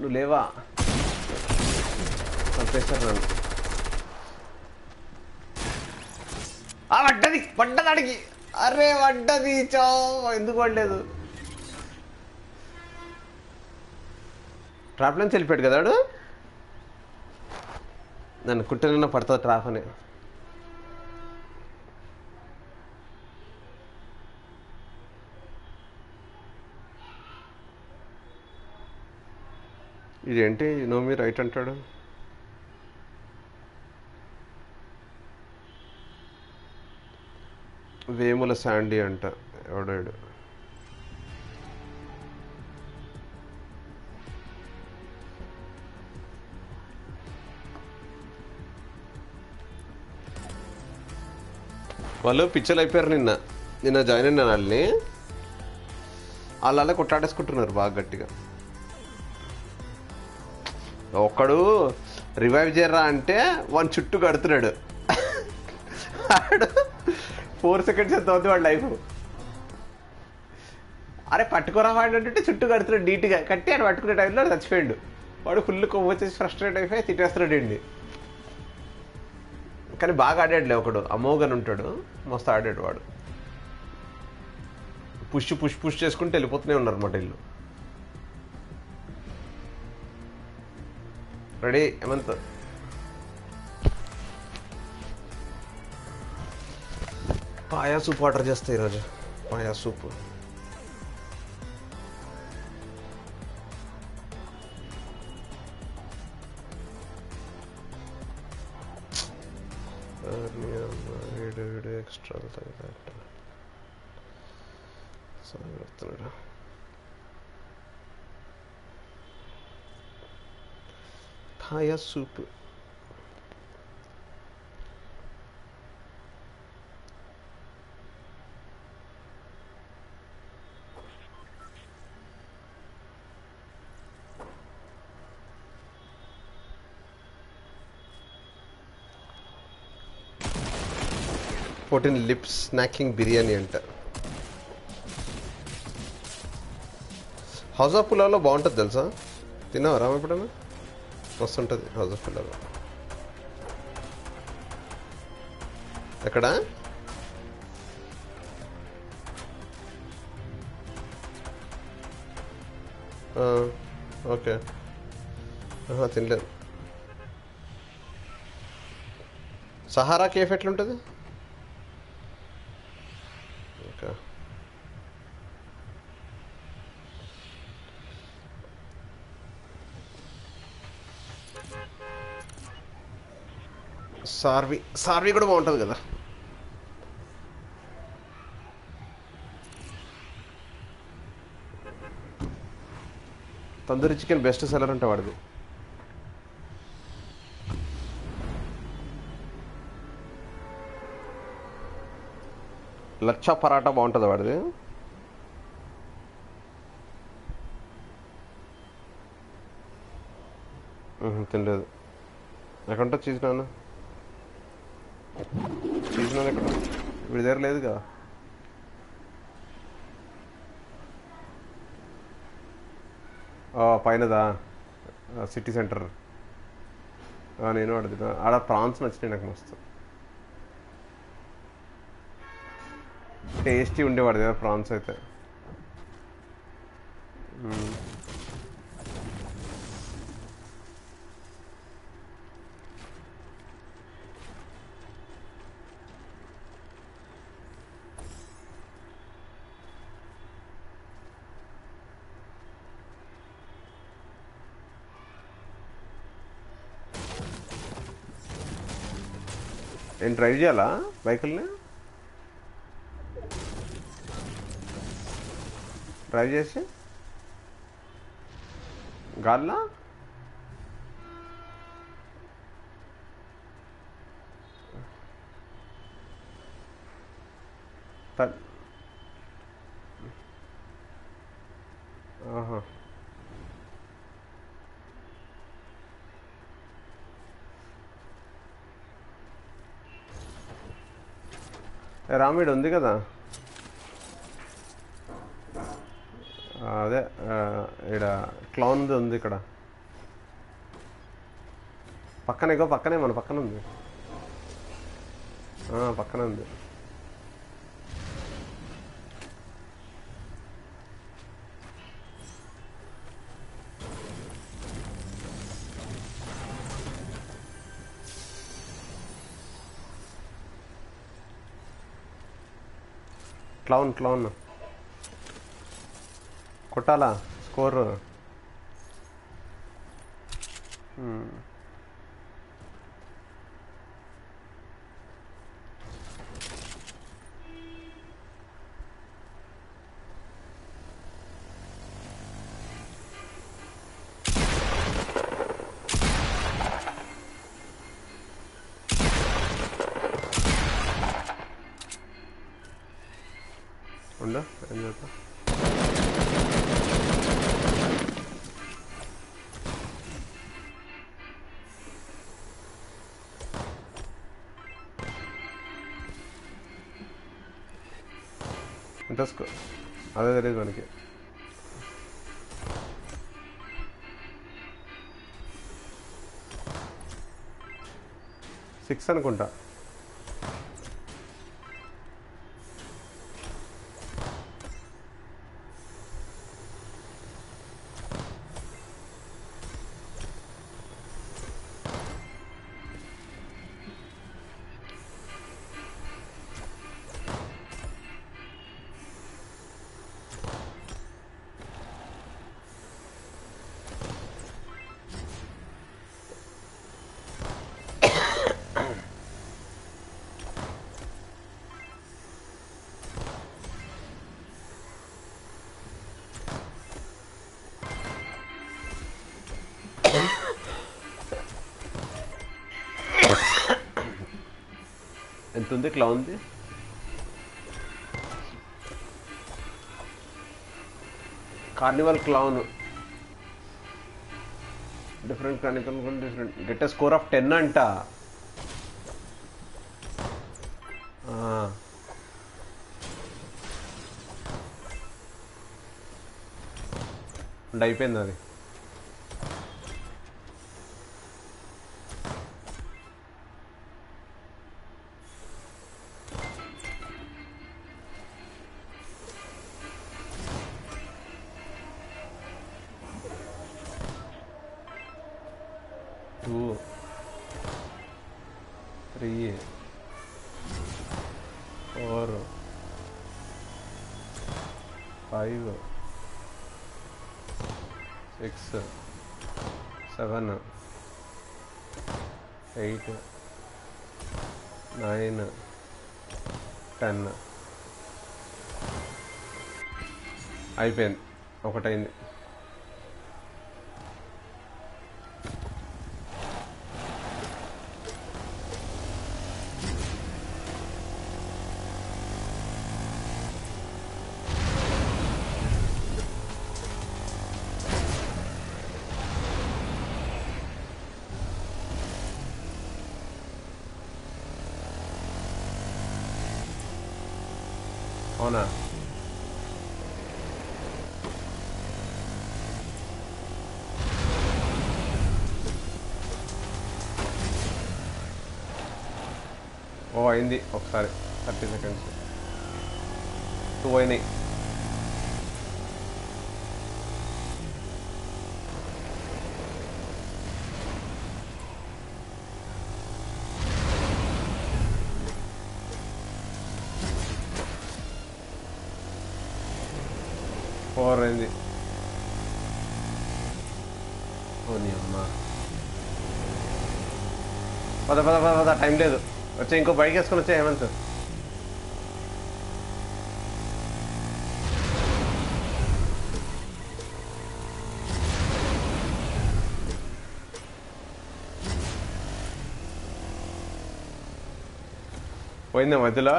నువ్వు లేవా? చంపేశారు నన్ను. ఆ పడ్డది పడ్డది అడిగి. అరే పడ్డది చో ఎందుకు పడలేదు ట్రాప్ వెళ్ళిపోయాడు కదా నన్ను కుట్టనన్నా పడుతుంది ట్రాఫ్ అని. ఇదేంటి? నోమి రైట్ అంటాడు. వేముల శాండీ అంట ఎవడాడు. వాళ్ళు పిచ్చలు అయిపోయారు నిన్న. నిన్న జాయిన్ అయినా వాళ్ళని. వాళ్ళు అలా కొట్టాడేసుకుంటున్నారు బాగా గట్టిగా. ఒక్కడు రివైవ్ చేయరా అంటే వన్ చుట్టూ కడుతున్నాడు. వాడు ఫోర్ సెకండ్స్ ఎంత అవుతుంది వాడు లైఫ్ అరే పట్టుకోరా వాడు అంటే చుట్టూ కడుతున్నాడు నీట్గా కట్టి ఆడు పట్టుకునే టైంలో చచ్చిపోయాడు. వాడు ఫుల్ కొవ్వు వచ్చేసి ఫ్రస్ట్రేట్ అయిపోయి తిట్టేస్తున్నాడు అండి కానీ బాగా ఆడాడులే ఒకడు. అమోగన్ ఉంటాడు. మస్తు ఆడాడు వాడు. పుష్ పుష్ పుష్ చేసుకుంటూ వెళ్ళిపోతూనే ఉన్నారు అన్నమాట ఇల్లు ready Hemanth. Paya soup order చేస్తా ఈరోజు. పాయా సూప్ ఎక్స్ట్రా పెడుతున్నాడు paya soup fourteen lip snacking biryani అంట. హౌజా పులావ్లో బాగుంటుంది తెలుసా? తిన్నావా రామ ఎప్పుడన్నా? వస్తుంటుంది హౌస్ ఆఫ్ ఎక్కడ? ఓకే. తినలేదు. సహారా కేఫ్ ఎట్లుంటుంది? సార్వి సార్వి కూడా బాగుంటుంది కదా? తందూరి చికెన్ బెస్ట్ సెలర్ అంటే వాడిది. లచ్చ పరాటా బాగుంటుంది వాడిది. తినలేదు. ఎక్కడంటో చీజ్ నాన్న? రీజనల్ నాన్న ఎక్కడ వీడి దగ్గర లేదు కదా. పైనదా? సిటీ సెంటర్ నేను అడుగుతున్నా ఆడ ప్రాన్స్ నచ్చినాయి నాకు మస్తు. టేస్టీ ఉండేవాడు కదా ప్రాన్స్ అయితే. నేను డ్రైవ్ చేయాలా బైకుల్ని డ్రైవ్ చేసి? గాల్లా? త- ఆహా. రామిడ్ ఉంది కదా? అదే ఇక్కడ క్లౌన్ది ఉంది ఇక్కడ. పక్కనేగో పక్కనే మన పక్కన ఉంది. పక్కన ఉంది. క్లౌన్ క్లౌన్ కొట్టాలా స్కోర్ ఉండు ఏం అదే తెలియదు మనకి సిక్స్ అనుకుంటా. ఎంత క్లౌన్ది carnival clown different carnival different get score of ten అంట. అయిపోయింది అది. అయిపోయింది ఒకటైంది అవునా అయింది ఒకసారి థర్టీ సెకండ్స్. టూ అయినాయి. ఫోర్ అయింది. ఓ నీ పద పద పద పద టైం లేదు. వచ్చే ఇంకో బైక్ వేసుకొని వచ్చే హేమంత్. పోయిందా మధ్యలో?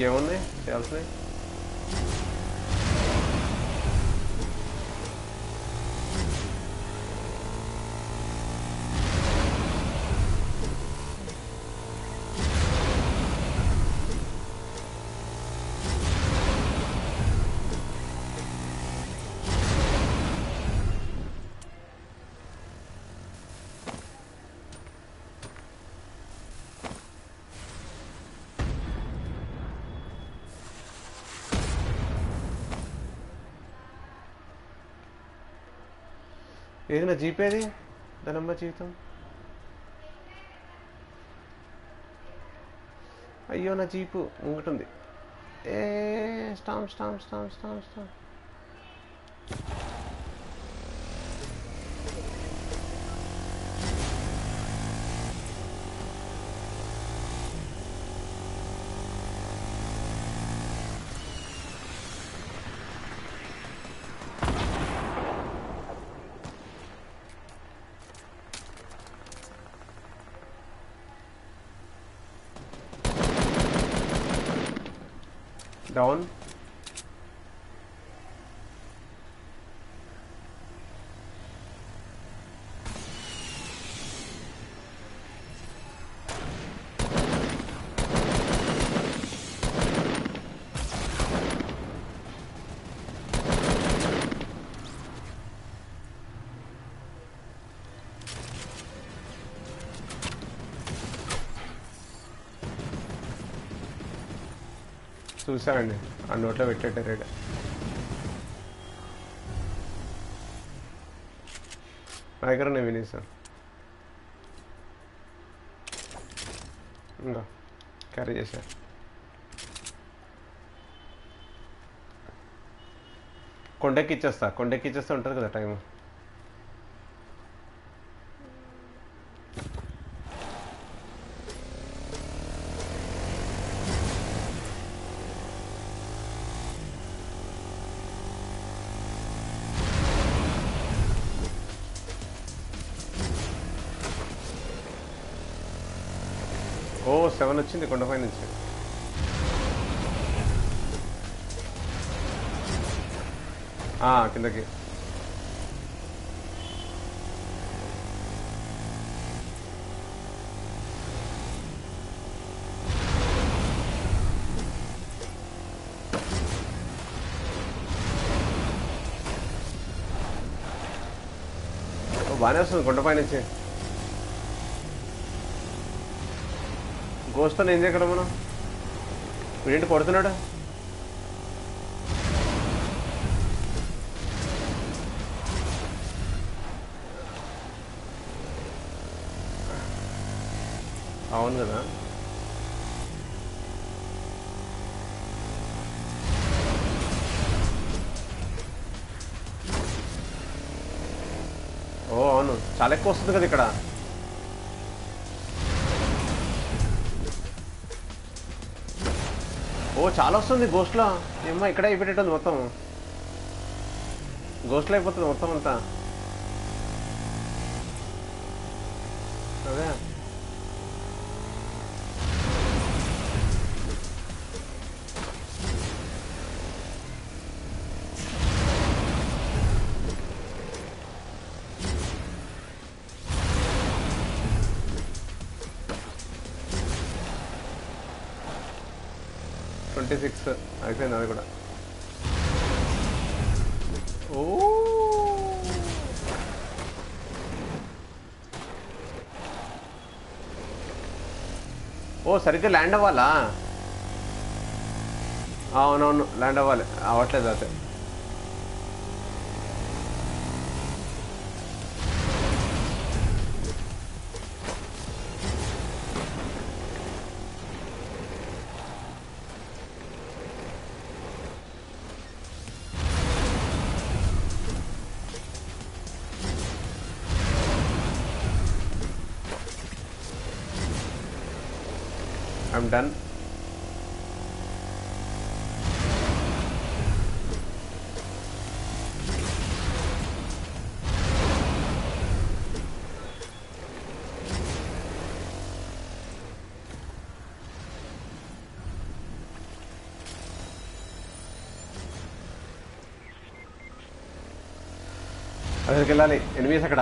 где он, и? Ясно. ఏది నా జీపేది? దానమ్మ జీవితం? అయ్యో నా జీపు ముంగటుంది. ఏ storm storm storm storm storm down చూసానండి ఆ నోట్లో పెట్టేటారు నా దగ్గర నేను వినేసాను. ఇంకా క్యారీ చేశాను కొండకి ఇచ్చేస్తా కొండకి ఇచ్చేస్తా ఉంటుంది కదా టైం వచ్చింది కొండపై నుంచి. ఆ, కిందకి. బాగానే వస్తుంది కొండపై నుంచి. పోస్తాను ఏం చేయగలం మనం వీడింటి కొడుతున్నాడు అవును కదా? ఓ అవును. చాలా ఎక్కువ వస్తుంది కదా ఇక్కడ. ఓ చాలా వస్తుంది గోస్ట్లో ఏమో ఇక్కడే అయిపోయేటట్టుంది మొత్తం. గోస్ట్లో అయిపోతుంది మొత్తం అంతా. థర్టీ సిక్స్ అయిపోయింది అది కూడా ఓ ఓ సరిగ్గా ల్యాండ్ అవ్వాలా అవునవును ల్యాండ్ అవ్వాలి అవ్వట్లేదు అదే అక్కడికి వెళ్ళాలి ఎనిమిస్ అక్కడ.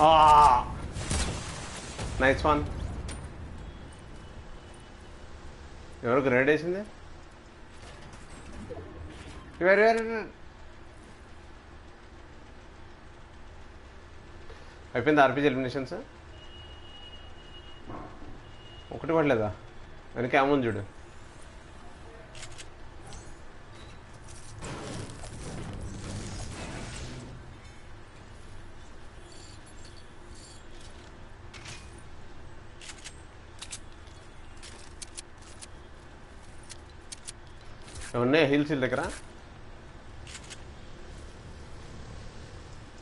Ah. నైస్ వన్ ఎవరు గ్రెనేడ్ వేసింది అయిపోయింది ఆర్పీజీ ఎలిమినేషన్స్ ఒకటి పడలేదా? వెనక ఏముంది చూడు ఉన్నాయి హిల్స్ దగ్గర?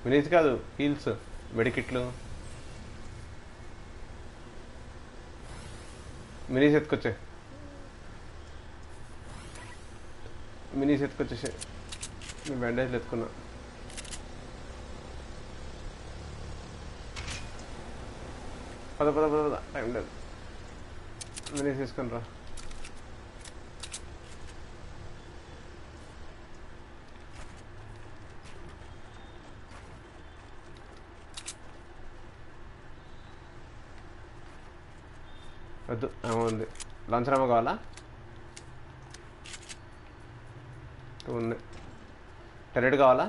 మినీస్ కాదు హీల్స్ వెడికిట్లు. మినీస్ ఎత్తుకొచ్చే మినీస్ ఎత్తుకొచ్చేసే నేను బ్యాండేజ్లు ఎత్తుకున్నా. పద పద పద పద. టైం లేదు. మినీస్ తీసుకుని రా. వద్దు ఉంది. లంచ్ రామ కావాలా? టూ ఉంది. టెరెట్ కావాలా?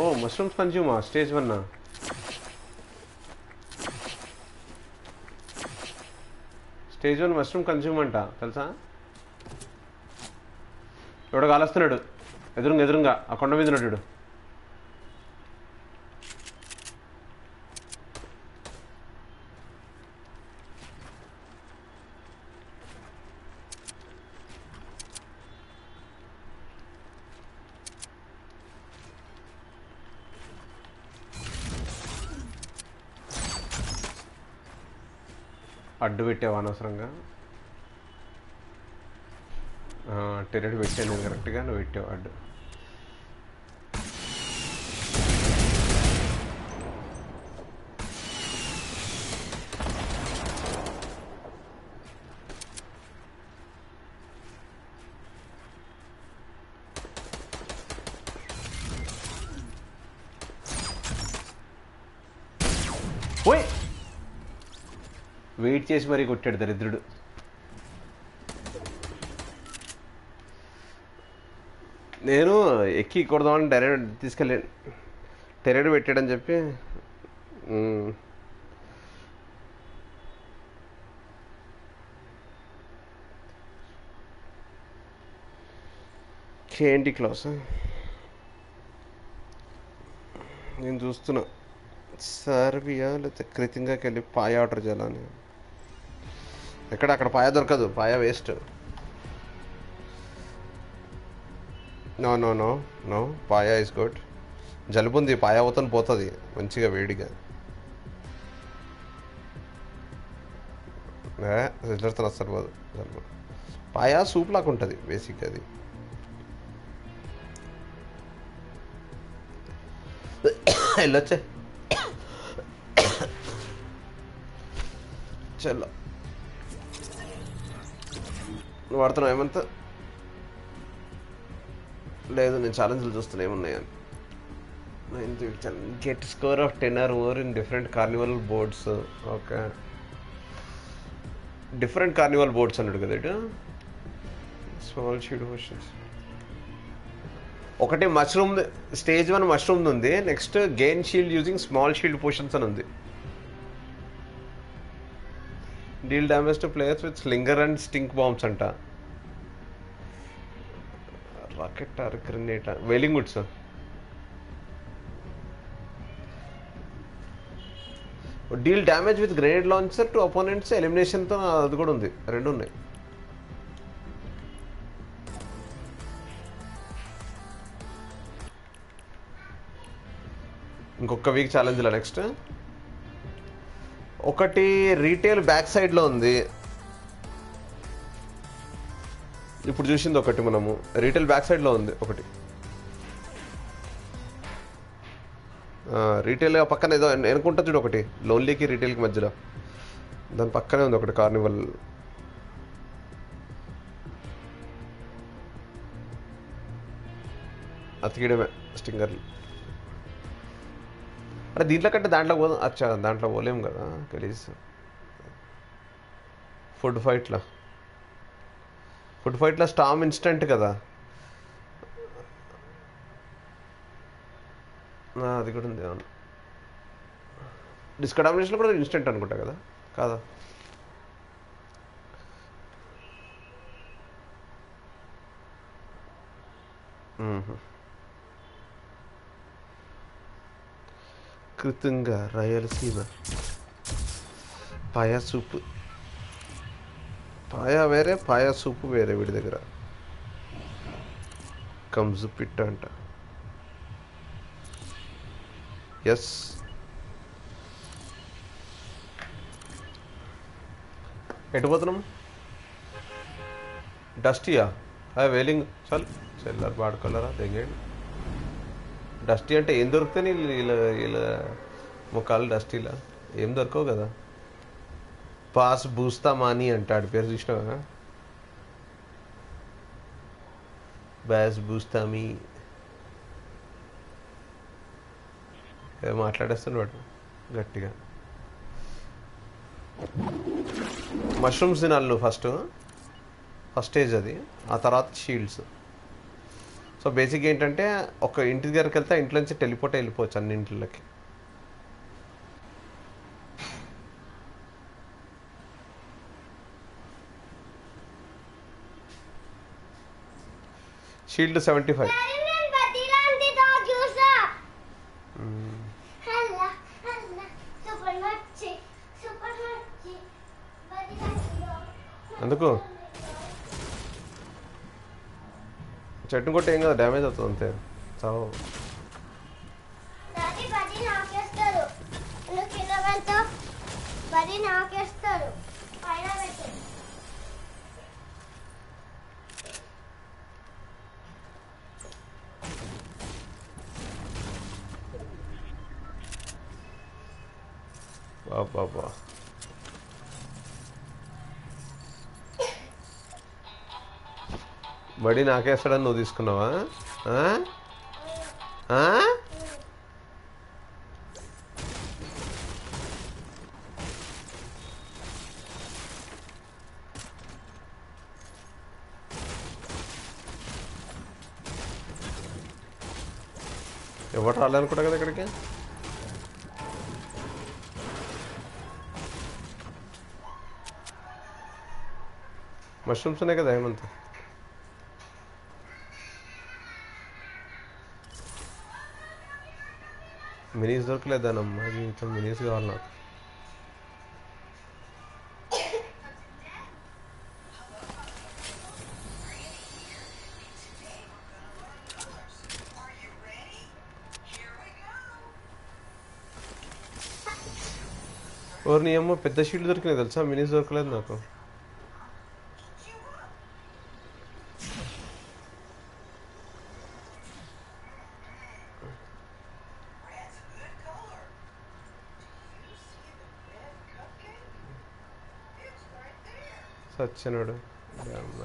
ఓ mushrooms కన్స్యూమా stage one stage one mushroom consume అంట తెలుసా? ఎవడో కాలుస్తున్నాడు ఎదురుగా ఎదురుగా ఆ కొండ మీద ఉన్నాడు అడ్డు పెట్టావు అనవసరంగా? టెరెడ్ పెట్టాను కరెక్ట్గా నువ్వు పెట్టావు అడ్డు పోయ్ వెయిట్ చేసి మరీ కొట్టాడు దరిద్రుడు. నేను ఎక్కి కొడదామని డైరెక్ట్ తీసుకెళ్ళాను టెరెడ్ పెట్టాడని చెప్పి మ్, ఏంటి క్లాస్ నేను చూస్తున్నా. సర్బియా లేకపోతే కృతింగాకి వెళ్ళి పాయ ఆర్డర్ చేయాలని. ఎక్కడ అక్కడ పాయ దొరకదు paya waste. No no no no paya is good జలుబు ఉంది పాయ అవుతాను పోతుంది మంచిగా వేడిగా. రిజల్ట్తో అస్సలు పోదు జలుబు. పాయ సూప్ లాగా ఉంటుంది బేసిక్ అది. వెళ్ళొచ్చే. చెల్లో. నువ్వు వాడుతున్నావు ఏమంత? లేదు నేను ఛాలెంజ్లు చూస్తున్నా ఏమున్నాయని get score of ten or more in different carnival boards. Okay. Different carnival boards అన్నాడు కదా ఇటు. Small shield questions. ఒకటి మష్రూమ్ స్టేజ్ వన్ మష్రూమ్ ఉంది. Next gain shield using small shield potions అని ఉంది. Deal damage to players with slinger and stink bombs అంట. Rocket or grenade wielding sir. Deal damage with grenade launcher to opponents ఎలిమినేషన్తో అది కూడా ఉంది. రెండు ఉన్నాయి. ఇంకొక వీక్ ఛాలెంజ్లా నెక్స్ట్. ఒకటి రీటైల్ బ్యాక్ సైడ్లో ఉంది. ఇప్పుడు చూసింది ఒకటి మనము. రీటైల్ బ్యాక్ సైడ్లో ఉంది ఒకటి. రీటైల్ పక్కన ఏదో ఎనుకుంటా చూడు ఒకటి. లోన్లీకి రీటైల్కి మధ్యలో. దాని పక్కనే ఉంది ఒకటి కార్నివల్ అతికిడమే స్టింగర్లు అంటే దీంట్లో కంటే దాంట్లో పోదాం. అచ్చా దాంట్లో పోలేం కదా కనీసం ఫుడ్ ఫైట్లో. ఫుడ్ ఫైట్లో స్టామ్ ఇన్స్టెంట్ కదా. అది కూడా ఉంది అవును. డిస్కడామినేషన్ కూడా ఇన్స్టెంట్ అనుకుంటా కదా. కాదా? మ్మ్. కృతంగా రాయలసీమ పాయా సూపు. పాయా వేరే పాయా సూపు వేరే వీడి దగ్గర. కంజు పిట్ట అంట. ఎస్ ఎటు పోతున్నాం? డస్టీయా అదే చాలు చల్. చెల్లర్ వాడుకోలేరా? తెగండి డస్టీ అంటే ఏం దొరికితే ఇలా ఇలా ముఖాలు డస్టీలా? ఏం దొరకవు కదా. పాస్ బూస్తా మాని అంటాడు. పేరు చూసినావా? బ్యాస్ బూస్తామి. మాట్లాడేస్తున్నాడు గట్టిగా. మష్రూమ్స్ తినాలి నువ్వు ఫస్ట్. ఫస్ట్ స్టేజ్ అది. ఆ తర్వాత షీల్డ్స్. సో బేసిక్ ఏంటంటే ఒక ఇంటి దగ్గరికి వెళ్తే ఇంట్లో నుంచి టెలిపోర్ట్ వెళ్ళిపోవచ్చు అన్ని ఇంట్లోకి షీల్డ్ సెవెంటీ ఫైవ్. నేను చెట్టు కొట్టి ఏం కదా డ్యామేజ్ అవుతుంది అంతే. చావు बड़ी नाकड़कवा रेक इकड़के मश्रूम्स कदा हेमंत మినీస్ దొరకలేదానమ్మా జీవితం మినీస్ కావాలి నాకు. ఓర్ నీ అమ్మ పెద్ద షీల్డ్ దొరికినాయి తెలుసా? మినీస్ దొరకలేదు నాకు. సచ్చినాడు అమ్మ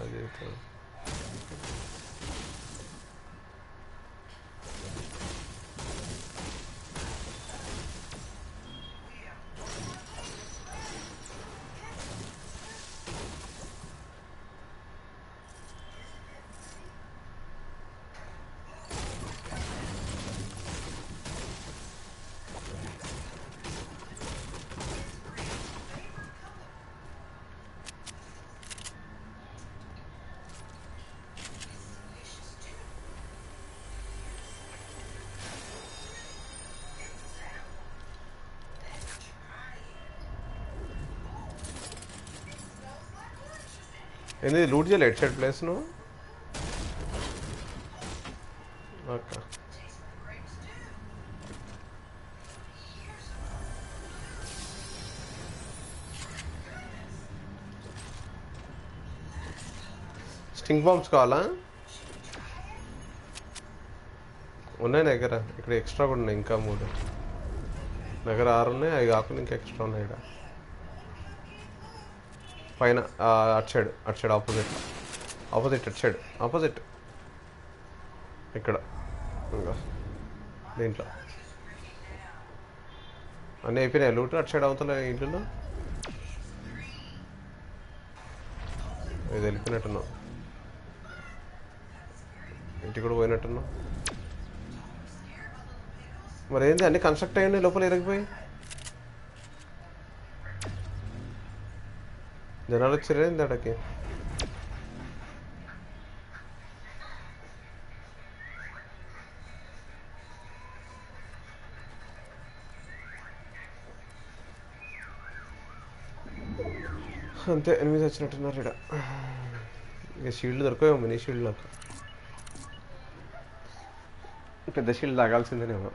ఏంది లూట్ చేయలే హెడ్ సైడ్ ప్లేస్ నువ్వు? ఓకే. స్టింగ్ బాంబ్స్ కావాలా? ఉన్నాయి నా దగ్గర. ఇక్కడ ఎక్స్ట్రా కూడా ఉన్నాయి ఇంకా మూడు. దగ్గర ఆరు ఉన్నాయి అవి కాకుండా ఇంకా ఎక్స్ట్రా ఉన్నాయి ఇక్కడ. పైన అటు సైడ్ అటు సైడ్ ఆపోజిట్. ఆపోజిట్ అటు సైడ్. ఆపోజిట్. ఇక్కడ. ఇంకా. దీంట్లో. అన్నీ అయిపోయినాయి. లూట్ అటు సైడ్ అవుతలే ఇంట్లో. ఇది వెళ్ళిపోయినట్టున్నావు ఇంటికి కూడా పోయినట్టున్నావు మరి ఏంది? అన్ని కన్స్ట్రక్ట్ అయ్యాయి లోపల ఇరగిపోయి? జనాలు వచ్చారేంది అక్కడికి అంతే ఎనిమిది వచ్చినట్టున్నారు ఇక్కడ ఇక షీల్డ్ దొరకవేమో మినీ షీల్డ్ నాకు పెద్ద షీల్డ్ తాగాల్సిందేనేమో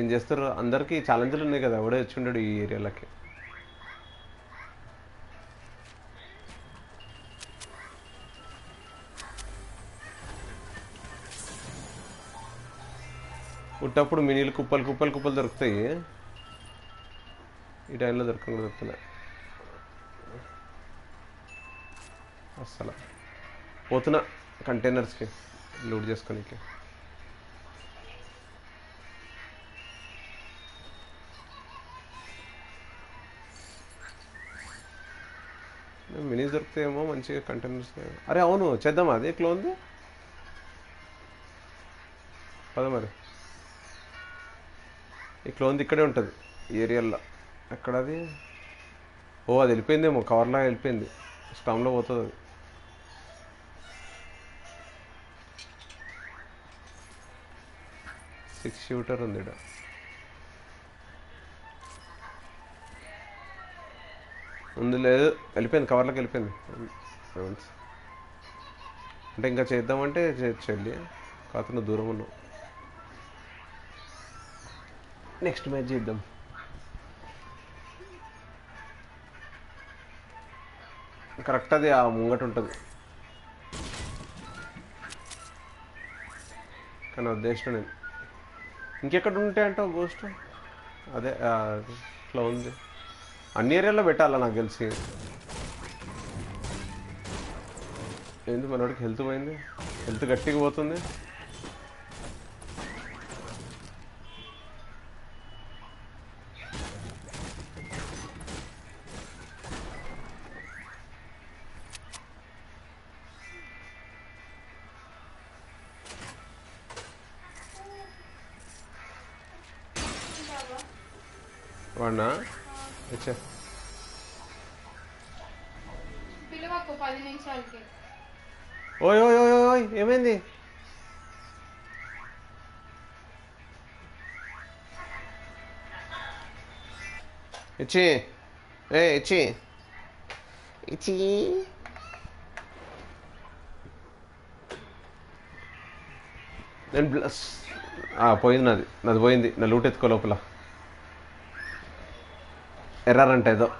ఏం చేస్తారు? అందరికీ ఛాలెంజ్లు ఉన్నాయి కదా ఎవడే వచ్చి ఉండడు ఈ ఏరియాలకి. ఉట్టప్పుడు మినీలు కుప్పలు కుప్పలు కుప్పలు దొరుకుతాయి. ఈ టైంలో దొరకకుండా దొరుకుతున్నాయి అస్సలు. పోతున్నా కంటైనర్స్కి లూడ్ చేసుకోనికి. మినీస్ దొరుకుతాయేమో మంచిగా కంటైనర్స్ అరే అవును చేద్దామా అది ఉంది పద మరి. ఈ ఉంది ఇక్కడే ఉంటుంది ఏరియాలో. ఎక్కడ అది ఓ అది వెళ్ళిపోయిందేమో కవర్లా వెళ్ళిపోయింది. స్టమ్లో పోతుంది అది. సిక్స్ షూటర్ ఉంది ఇక్కడ ఉంది లేదు వెళ్ళిపోయింది కవర్లోకి వెళ్ళిపోయింది. అంటే ఇంకా చేద్దామంటే చేయొచ్చు వెళ్ళి దూరం ఉన్నాం నెక్స్ట్ మ్యాచ్ చేద్దాం. కరెక్ట్ అది ఆ ముంగట ఉంటుంది. కానీ ఉద్దేశం నేను. ఇంకెక్కడ ఉంటాయంటావు గోస్ట్ అదే ఆ, ఇట్లా ఉంది అన్ని ఏరియాలో పెట్టాలా నాకు తెలిసి? ఏంది మనోడికి హెల్త్ పోయింది? హెల్త్ గట్టిగా పోతుంది? ఇచ్చి ఏ ఇచ్చి. ఇచ్చి. నేను బ్లస్ ఆ, పోయింది నాది. నాది పోయింది. నా లూట్ ఎత్తుకో లోపల. ఎర్రారంట ఏదో.